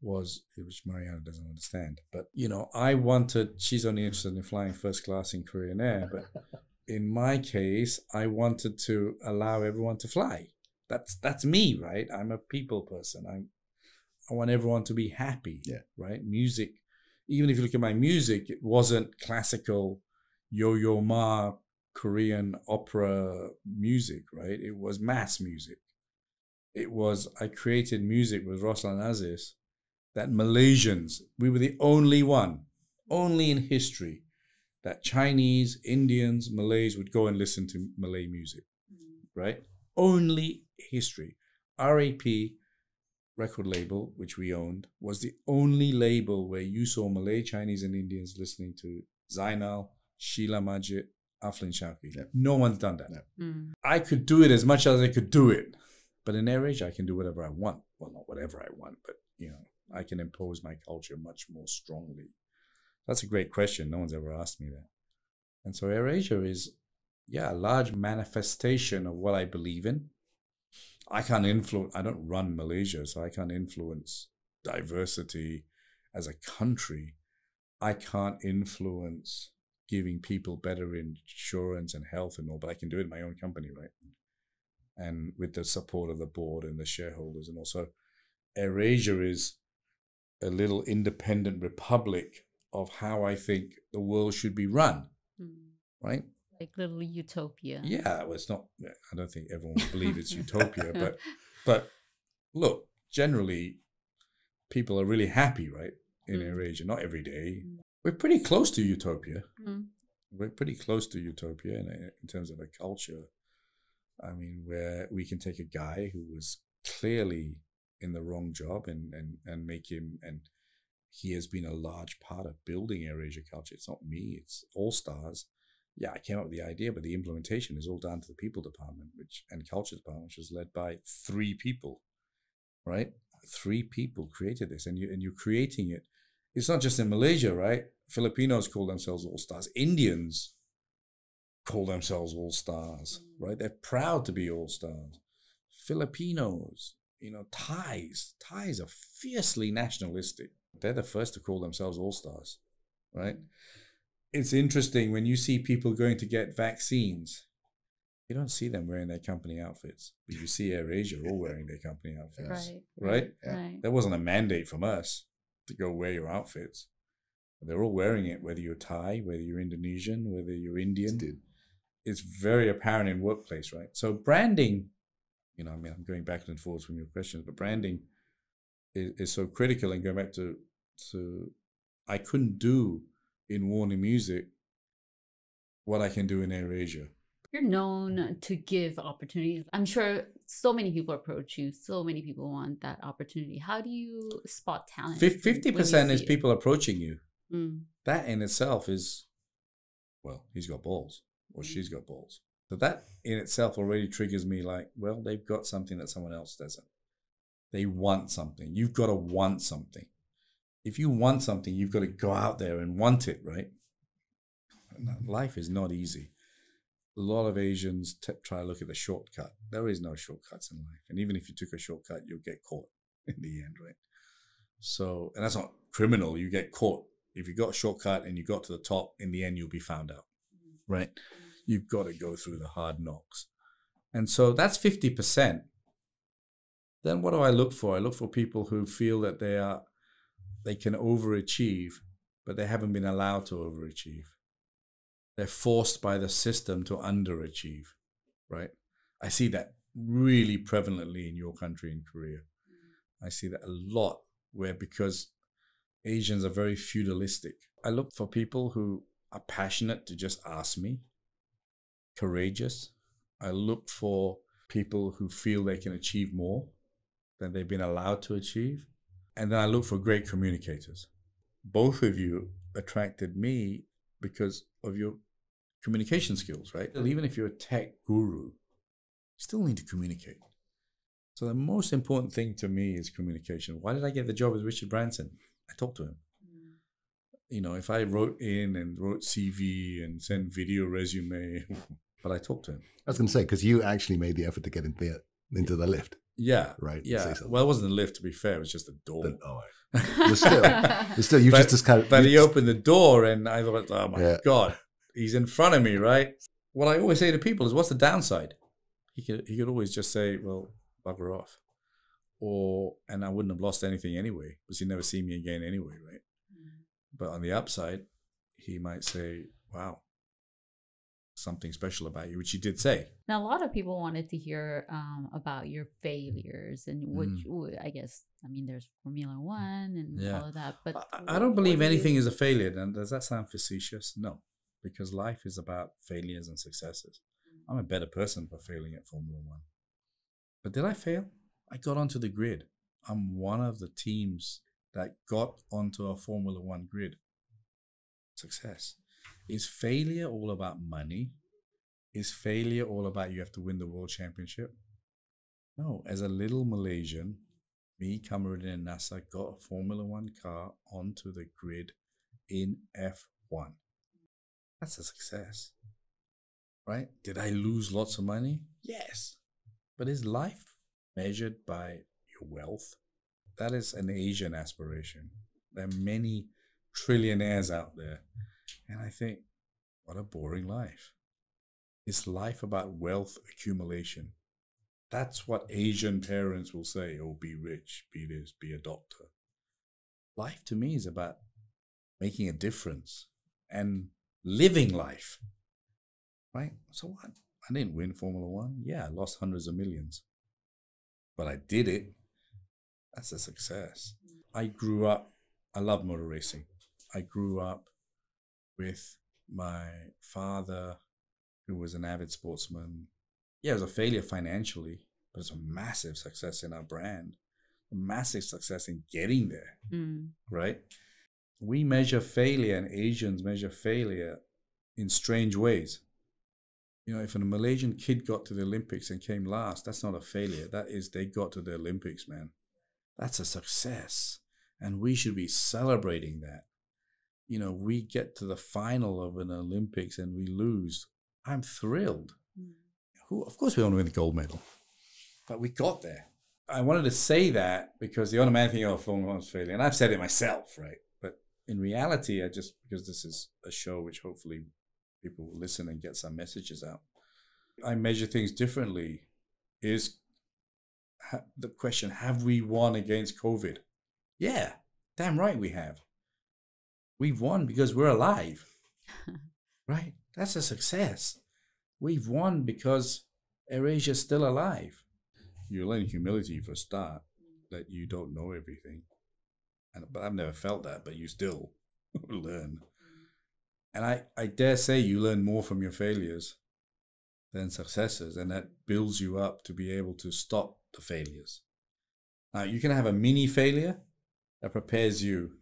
Was which Mariana doesn't understand, but you know, I wanted. She's only interested in flying first class in Korean Air, but [laughs] in my case, I wanted to allow everyone to fly. That's that's me, right? I'm a people person. I I want everyone to be happy. Yeah. Right. Music. Even if you look at my music, it wasn't classical yo-yo ma Korean opera music, right? It was mass music. It was I created music with Roslan Aziz that Malaysians, we were the only one, only in history, that Chinese, Indians, Malays would go and listen to Malay music, mm. right? Only history. RAP record label, which we owned, was the only label where you saw Malay, Chinese, and Indians listening to Zainal, Sheila Majid, Aflin Shauki. Yeah. No one's done that. Yeah. Mm. I could do it as much as I could do it. But in AirAsia, I can do whatever I want. Well, not whatever I want, but you know, I can impose my culture much more strongly. That's a great question. No one's ever asked me that. And so AirAsia is, yeah, a large manifestation of what I believe in. I can't influence, I don't run Malaysia, so I can't influence diversity as a country. I can't influence giving people better insurance and health and all, but I can do it in my own company, right? And with the support of the board and the shareholders. And also, AirAsia is a little independent republic of how I think the world should be run, Mm. right? Like little utopia. Yeah, well, it's not. I don't think everyone will believe it's utopia, [laughs] but but look, generally, people are really happy, right? In Mm. AirAsia, not every day. Mm. We're pretty close to utopia. Mm. We're pretty close to utopia in, in terms of a culture. I mean, where we can take a guy who was clearly in the wrong job and and and make him and he has been a large part of building AirAsia culture. It's not me. It's All Stars. Yeah, I came up with the idea, but the implementation is all down to the people department, which and culture department, which was led by three people, right? Three people created this, and you and you're creating it. It's not just in Malaysia, right? Filipinos call themselves All Stars. Indians call themselves All Stars, right? They're proud to be All Stars. Filipinos, you know, Thais. Thais are fiercely nationalistic. They're the first to call themselves All Stars, right? It's interesting when you see people going to get vaccines. You don't see them wearing their company outfits, but you see AirAsia all wearing their company outfits, Right. right? Yeah. Right. That wasn't a mandate from us. to go wear your outfits. They're all wearing it, whether you're Thai, whether you're Indonesian, whether you're Indian. Dude. It's very apparent in workplace, right? So branding, you know, I mean, I'm going back and forth from your questions, but branding is, is so critical. And going back to to, I couldn't do in Warner Music what I can do in AirAsia. You're known to give opportunities. I'm sure so many people approach you. So many people want that opportunity. How do you spot talent? when- when Fifty you percent is see it? people approaching you. Mm. That in itself is, well, he's got balls or Mm. she's got balls. So that in itself already triggers me like, well, they've got something that someone else doesn't. They want something. You've got to want something. If you want something, you've got to go out there and want it, right? Life is not easy. A lot of Asians t- try to look at the shortcut. There is no shortcuts in life. And even if you took a shortcut, you'll get caught in the end, right? So, and that's not criminal. You get caught. If you got a shortcut and you got to the top, in the end, you'll be found out, right? You've got to go through the hard knocks. And so that's 50%. Then what do I look for? I look for people who feel that they are, they can overachieve, but they haven't been allowed to overachieve. They're forced by the system to underachieve, right? I see that really prevalently in your country in Korea. I see that a lot where because Asians are very feudalistic. I look for people who are passionate to just ask me, courageous. I look for people who feel they can achieve more than they've been allowed to achieve. And then I look for great communicators. Both of you attracted me because of your communication skills, right? Even if you're a tech guru, you still need to communicate. So the most important thing to me is communication. Why did I get the job with Richard Branson? I talked to him. Mm. You know, if I wrote in and wrote CV and sent video resume, [laughs] but I talked to him. I was going to say because you actually made the effort to get into the into the lift, Yeah, right? yeah. Well, it wasn't a lift to be fair; it was just a door. Then- oh, all right. [laughs] But still, but still, you But- just just kind of. But he just- opened the door, and I thought, "Oh my Yeah. god, he's in front of me!" Right? What I always say to people is, "What's the downside?" He could he could always just say, "Well, bugger off," or and I wouldn't have lost anything anyway, because he'd never see me again anyway, right? But on the upside, he might say, "Wow, something special about you," which he did say. Now, a lot of people wanted to hear um, about your failures and which Mm. I guess I mean there's Formula One and Yeah. all of that. But I, I don't believe do you- anything is a failure. And does that sound facetious? No, because life is about failures and successes. I'm a better person for failing at Formula One. But did I fail? I got onto the grid. I'm one of the teams that got onto a Formula One grid. Success. Is failure all about money? Is failure all about you have to win the world championship? No, as a little Malaysian, me, Kamarudin, and Naza got a Formula One car onto the grid in F1. That's a success. Right? Did I lose lots of money? Yes. But is life measured by your wealth? That is an Asian aspiration. There are many trillionaires out there. And I think, what a boring life. Is life about wealth accumulation? That's what Asian parents will say. Oh, be rich, be this, be a doctor. Life to me is about making a difference and living life. Right? So what? I didn't win Formula One. Yeah, I lost hundreds of millions. But I did it. That's a success. I grew up, I love motor racing. I grew up with my father, who was an avid sportsman. Yeah, it was a failure financially, but it's a massive success in our brand, a massive success in getting there, Mm. right? We measure failure, and Asians measure failure in strange ways. You know, if a Malaysian kid got to the Olympics and came last, that's not a failure. That is, they got to the Olympics, man. That's a success. And we should be celebrating that. You know, we get to the final of an Olympics and we lose. I'm thrilled. Hmm. Who, of course, we want to win the gold medal, but we got there. I wanted to say that because the automatic thing, oh, Formula One's failing. And I've said it myself, right? But in reality, I just, because this is a show which hopefully people will listen and get some messages out, I measure things differently. Is ha- the question, have we won against COVID? Yeah, Damn right we have. We've won because we're alive. [laughs] right? That's a success. We've won because AirAsia's still alive. You learn humility for a start, that you don't know everything. And but I've never felt that, but you still [laughs] learn. And I, I dare say you learn more from your failures than successes, and that builds you up to be able to stop the failures. Now you can have a mini failure that prepares you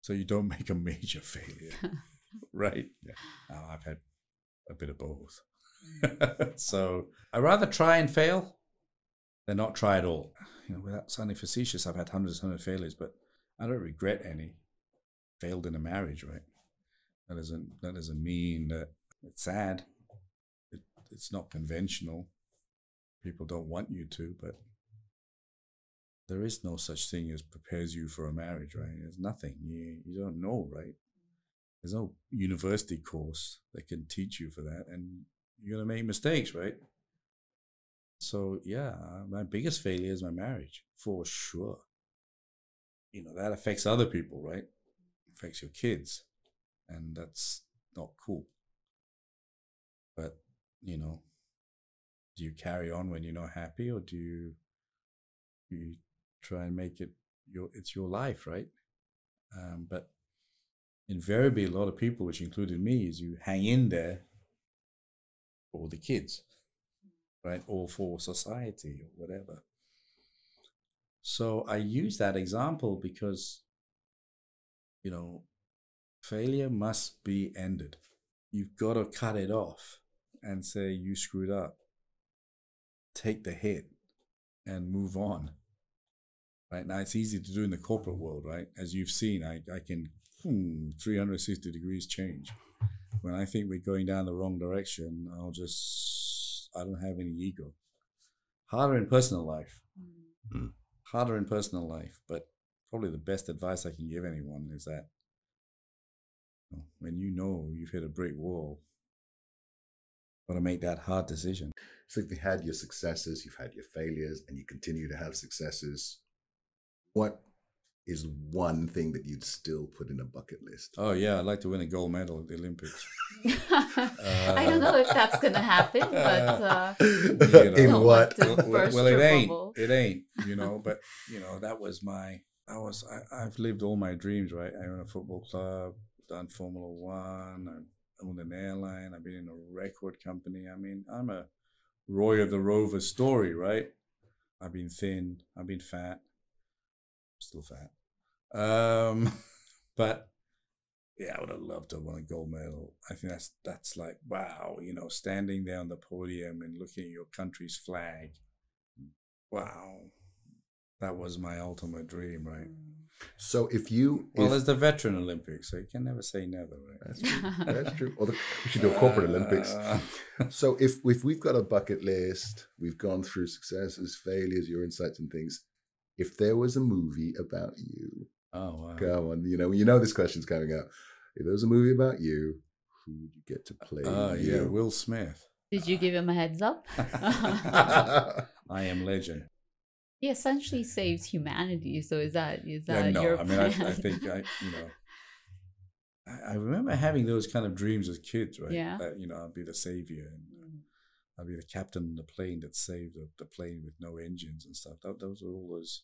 so you don't [laughs] make a major failure. [laughs] right? Yeah. Now, I've had a bit of both. Mm. [laughs] so I rather try and fail than not try at all. You know, without sounding facetious, I've had hundreds and hundreds of failures, but I don't regret any. Failed in a marriage, right? That doesn't that doesn't mean that it's sad. It, it's not conventional. People don't want you to, but there is no such thing as prepares you for a marriage, right? There's nothing. You you don't know, right? There's no university course that can teach you for that, and you're gonna make mistakes, right? So yeah, my biggest failure is my marriage, for sure. You know that affects other people, right? Affects your kids, and that's not cool. But you know, do you carry on when you're not happy, or do you you try and make it your it's your life, right? Um, but invariably, a lot of people, which included me, is you hang in there for the kids, right, or for society or whatever. So I use that example because, you know, failure must be ended. You've got to cut it off and say you screwed up. Take the hit and move on. Right? Now it's easy to do in the corporate world right? As you've seen i, I can hmm, 360 degrees change. When i think we're going down the wrong direction i'll just i don't have any ego. Harder in personal life. Mm. harder in personal life but probably the best advice i can give anyone is that when you know you've hit a brick wall got to make that hard decision so if you've had your successes you've had your failures and you continue to have successes what is one thing that you'd still put in a bucket list? Oh yeah, I'd like to win a gold medal at the Olympics. uh, [laughs] I don't know if that's gonna happen, but uh, you know, in what? Well, well it ain't. Bubble. It ain't. You know, but you know that was my. I was. I, I've lived all my dreams. Right. I own a football club. Done Formula One. I owned an airline. I've been in a record company. I mean, I'm a Roy of the Rover story. Right. I've been thin. I've been fat still fat. Um, [laughs] but yeah, I would have loved to have won a gold medal. I think that's that's like wow, you know, standing there on the podium and looking at your country's flag. Wow, that was my ultimate dream, right? So if you well, if, there's the veteran Olympics, so you can never say never, right? That's true. that's true. Or the, we should do a corporate uh, Olympics. so if if we've got a bucket list, we've gone through successes, failures, your insights and things if there was a movie about you, oh wow, come on, you know, you know this question's coming up. If there was a movie about you, who would you get to play? Oh yeah, Will Smith. Did you give him a heads up? [laughs] I am legend. He essentially saves humanity. So is that is that yeah, no, your I mean, I, I, think I, you know, [laughs] I, remember having those kind of dreams as kids, right? Yeah. That you know, I'd be the savior and I'd be the captain of the plane that saved the, the plane with no engines and stuff. That, those were all those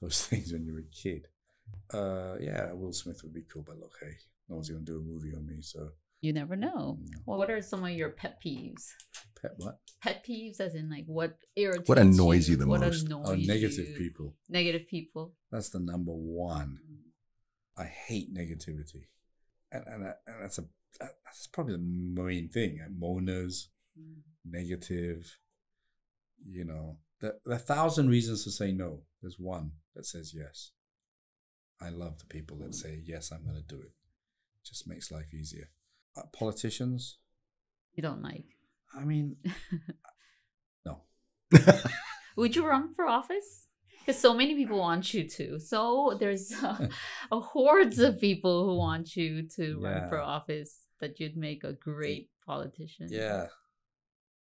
those [laughs] things when you were a kid. Uh, yeah, Will Smith would be cool, but look, hey, no one's gonna do a movie on me, so you never know. Mm. Well, what are some of your pet peeves? Pet what? Pet peeves, as in like what irritates What annoys you, you the what most? Oh, annoys oh, negative you? people. Negative people. That's the number one. Mm. I hate negativity, and and, and that's a that's probably the main thing. Uh, moaners, mm negative, you know, the, the thousand reasons to say no. There's one that says yes. I love the people that mm. say, yes, I'm going to do it. it just makes life easier. Uh, politicians? You don't like? I mean, [laughs] no. [laughs] Would you run for office? Because so many people want you to. So there's a, [laughs] a hordes of people who want you to yeah. run for office that you'd make a great politician. Yeah,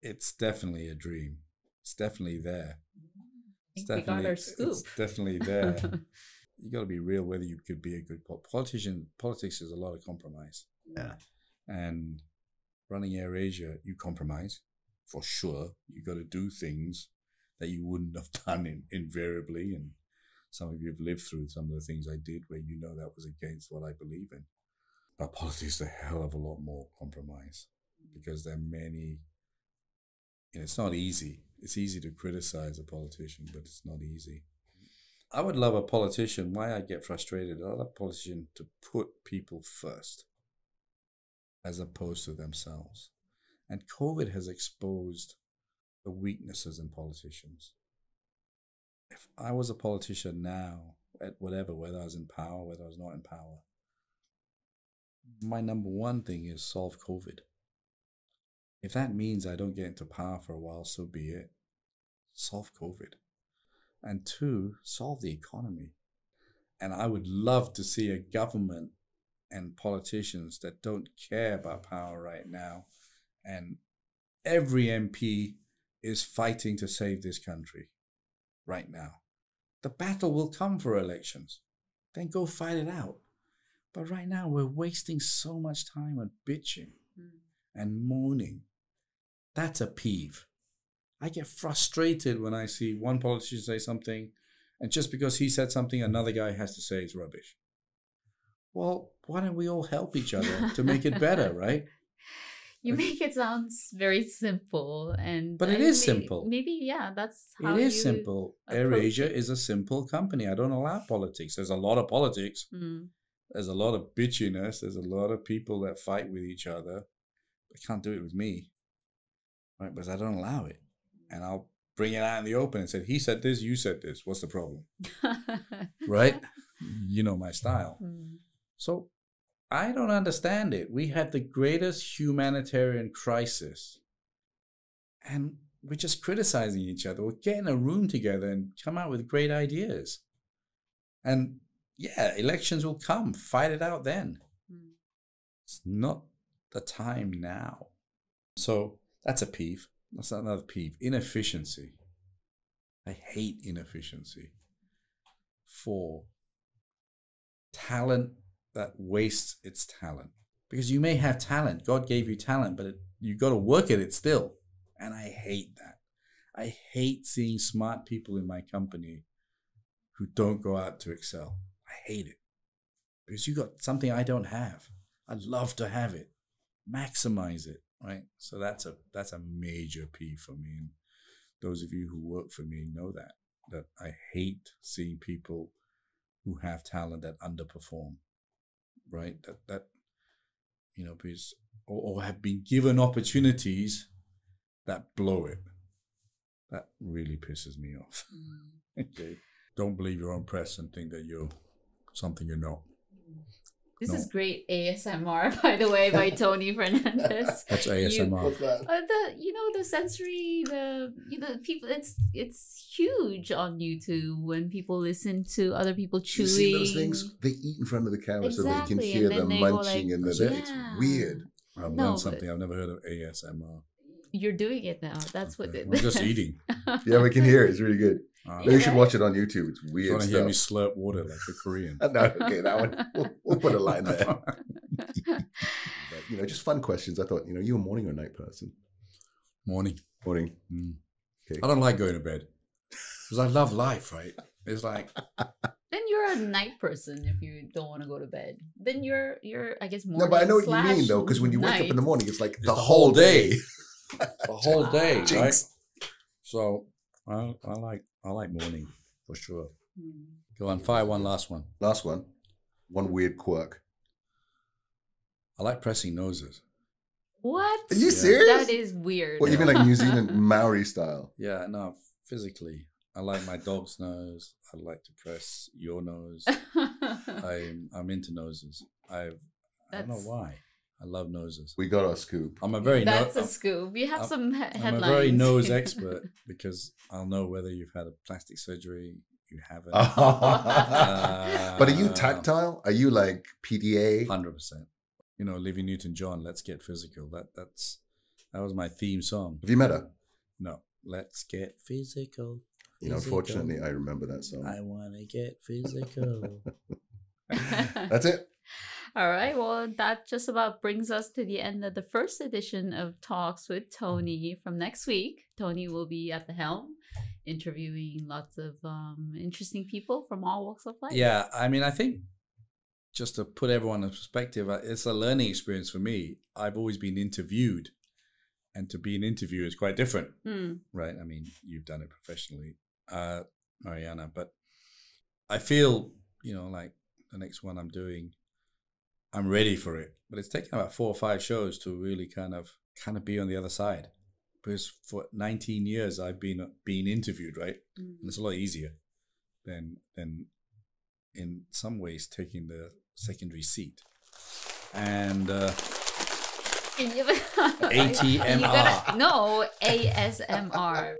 it's definitely a dream. It's definitely there. It's definitely, it's definitely there. you got to be real whether you could be a good pol- politician. Politics is a lot of compromise. Yeah. And running AirAsia, you compromise for sure. You got to do things that you wouldn't have [laughs] done in, invariably. And some of you have lived through some of the things I did where you know that was against what I believe in. But politics is a hell of a lot more compromise because there are many. And it's not easy. It's easy to criticize a politician, but it's not easy. I would love a politician. Why I get frustrated? I love a politician to put people first as opposed to themselves. And COVID has exposed the weaknesses in politicians. If I was a politician now, at whatever, whether I was in power, whether I was not in power, my number one thing is solve COVID. If that means I don't get into power for a while, so be it. Solve COVID. And two, solve the economy. And I would love to see a government and politicians that don't care about power right now. And every MP is fighting to save this country right now. The battle will come for elections. Then go fight it out. But right now, we're wasting so much time on bitching hmm. and moaning. That's a peeve. I get frustrated when I see one politician say something, and just because he said something, another guy has to say it's rubbish. Well, why don't we all help each other to make it better, [laughs] right? You make it sound very simple, and But it I is simple. Maybe yeah, that's how It is simple. AirAsia it. is a simple company. I don't allow politics. There's a lot of politics. Mm. There's a lot of bitchiness. There's a lot of people that fight with each other. They can't do it with me, right? Because I don't allow it, and I'll bring it out in the open and say, "He said this. You said this. What's the problem?" [laughs] Right? you know my style. Mm. So I don't understand it. We had the greatest humanitarian crisis, and we're just criticizing each other. We're getting a room together and come out with great ideas. And yeah, elections will come. Fight it out then. Mm. It's not the time now. So that's a peeve. That's another peeve. Inefficiency. I hate inefficiency. Four, talent that wastes its talent. Because you may have talent, God gave you talent, but it, you got to work at it still. And I hate that. I hate seeing smart people in my company who don't go out to excel. I hate it. Because you got something I don't have. I'd love to have it. Maximize it, right? So that's a that's a major P for me. And those of you who work for me know that. That I hate seeing people who have talent that underperform. Right? That that you know, because or, or have been given opportunities that blow it. That really pisses me off. okay. Mm. [laughs] Don't believe your own press and think that you're something you're not. Mm. This No. is great ASMR, [laughs] by the way, by [laughs] Tony Fernandes. [laughs] That's You- ASMR. What's that? Uh, the you know the sensory the you know people it's it's huge on YouTube when people listen to other people You chewing. see those things? They eat in front of the camera so they can hear them munching like, and then "Yeah." it's weird. I've No, learned something. I've never heard of ASMR. You're doing it now. That's what Okay. it I'm just eating. Yeah, we can hear it. It's really good. Uh, you should watch it on YouTube. It's you weird want to hear me slurp water like a Korean. [laughs] no, okay, that one. We'll, [laughs] we'll put a line there. [laughs] But, you know, just fun questions. I thought, you know, you a morning or night person? Morning. Morning. Mm. Okay. I don't like going to bed because I love life, right? It's like Then you're a night person if you don't want to go to bed. Then you're you're I guess morning. No, but I know what you mean though, because when you wake up in the morning, it's like It's the, the whole whole day. day. the whole day, right? Jinx. So I, I like I like morning for sure. Hmm. Go on, fire one last one. Last one. One weird quirk. I like pressing noses. What? Are you Yeah. serious? That is weird. What, you mean like New Zealand [laughs] Maori style. Yeah, no, physically, I like my dog's nose. I like to press your nose. [laughs] I'm I'm into noses. I've I don't know why. I love noses. We got our scoop. I'm a very no, That's a scoop. You have I'm- some he- I'm headlines. a very nose [laughs] expert because I'll know whether you've had a plastic surgery, you haven't. [laughs] but are you Uh, tactile? Are you like PDA? Hundred percent. You know, Olivia Newton John. Let's get physical. That that's that was my theme song. Have you met her? No, let's get physical. You know, Physical. unfortunately, I remember that song. I want to get physical. [laughs] That's it. All right. Well, that just about brings us to the end of the first edition of Talks with Tony. From next week, Tony will be at the helm, interviewing lots of um, interesting people from all walks of life. yeah, I mean, I think just to put everyone in perspective, uh, it's a learning experience for me. I've always been interviewed, and to be an interviewer is quite different. Hmm. right? I mean, you've done it professionally, uh, Mariana, but I feel, you know, like the next one I'm doing, I'm ready for it. But it's taken about four or five shows to really kind of kind of be on the other side. Because for 19 years I've been being interviewed, right? Mm. And it's a lot easier than than in some ways taking the secondary seat. And uh, [laughs] ATMR. ATMR. [laughs] no, ASMR.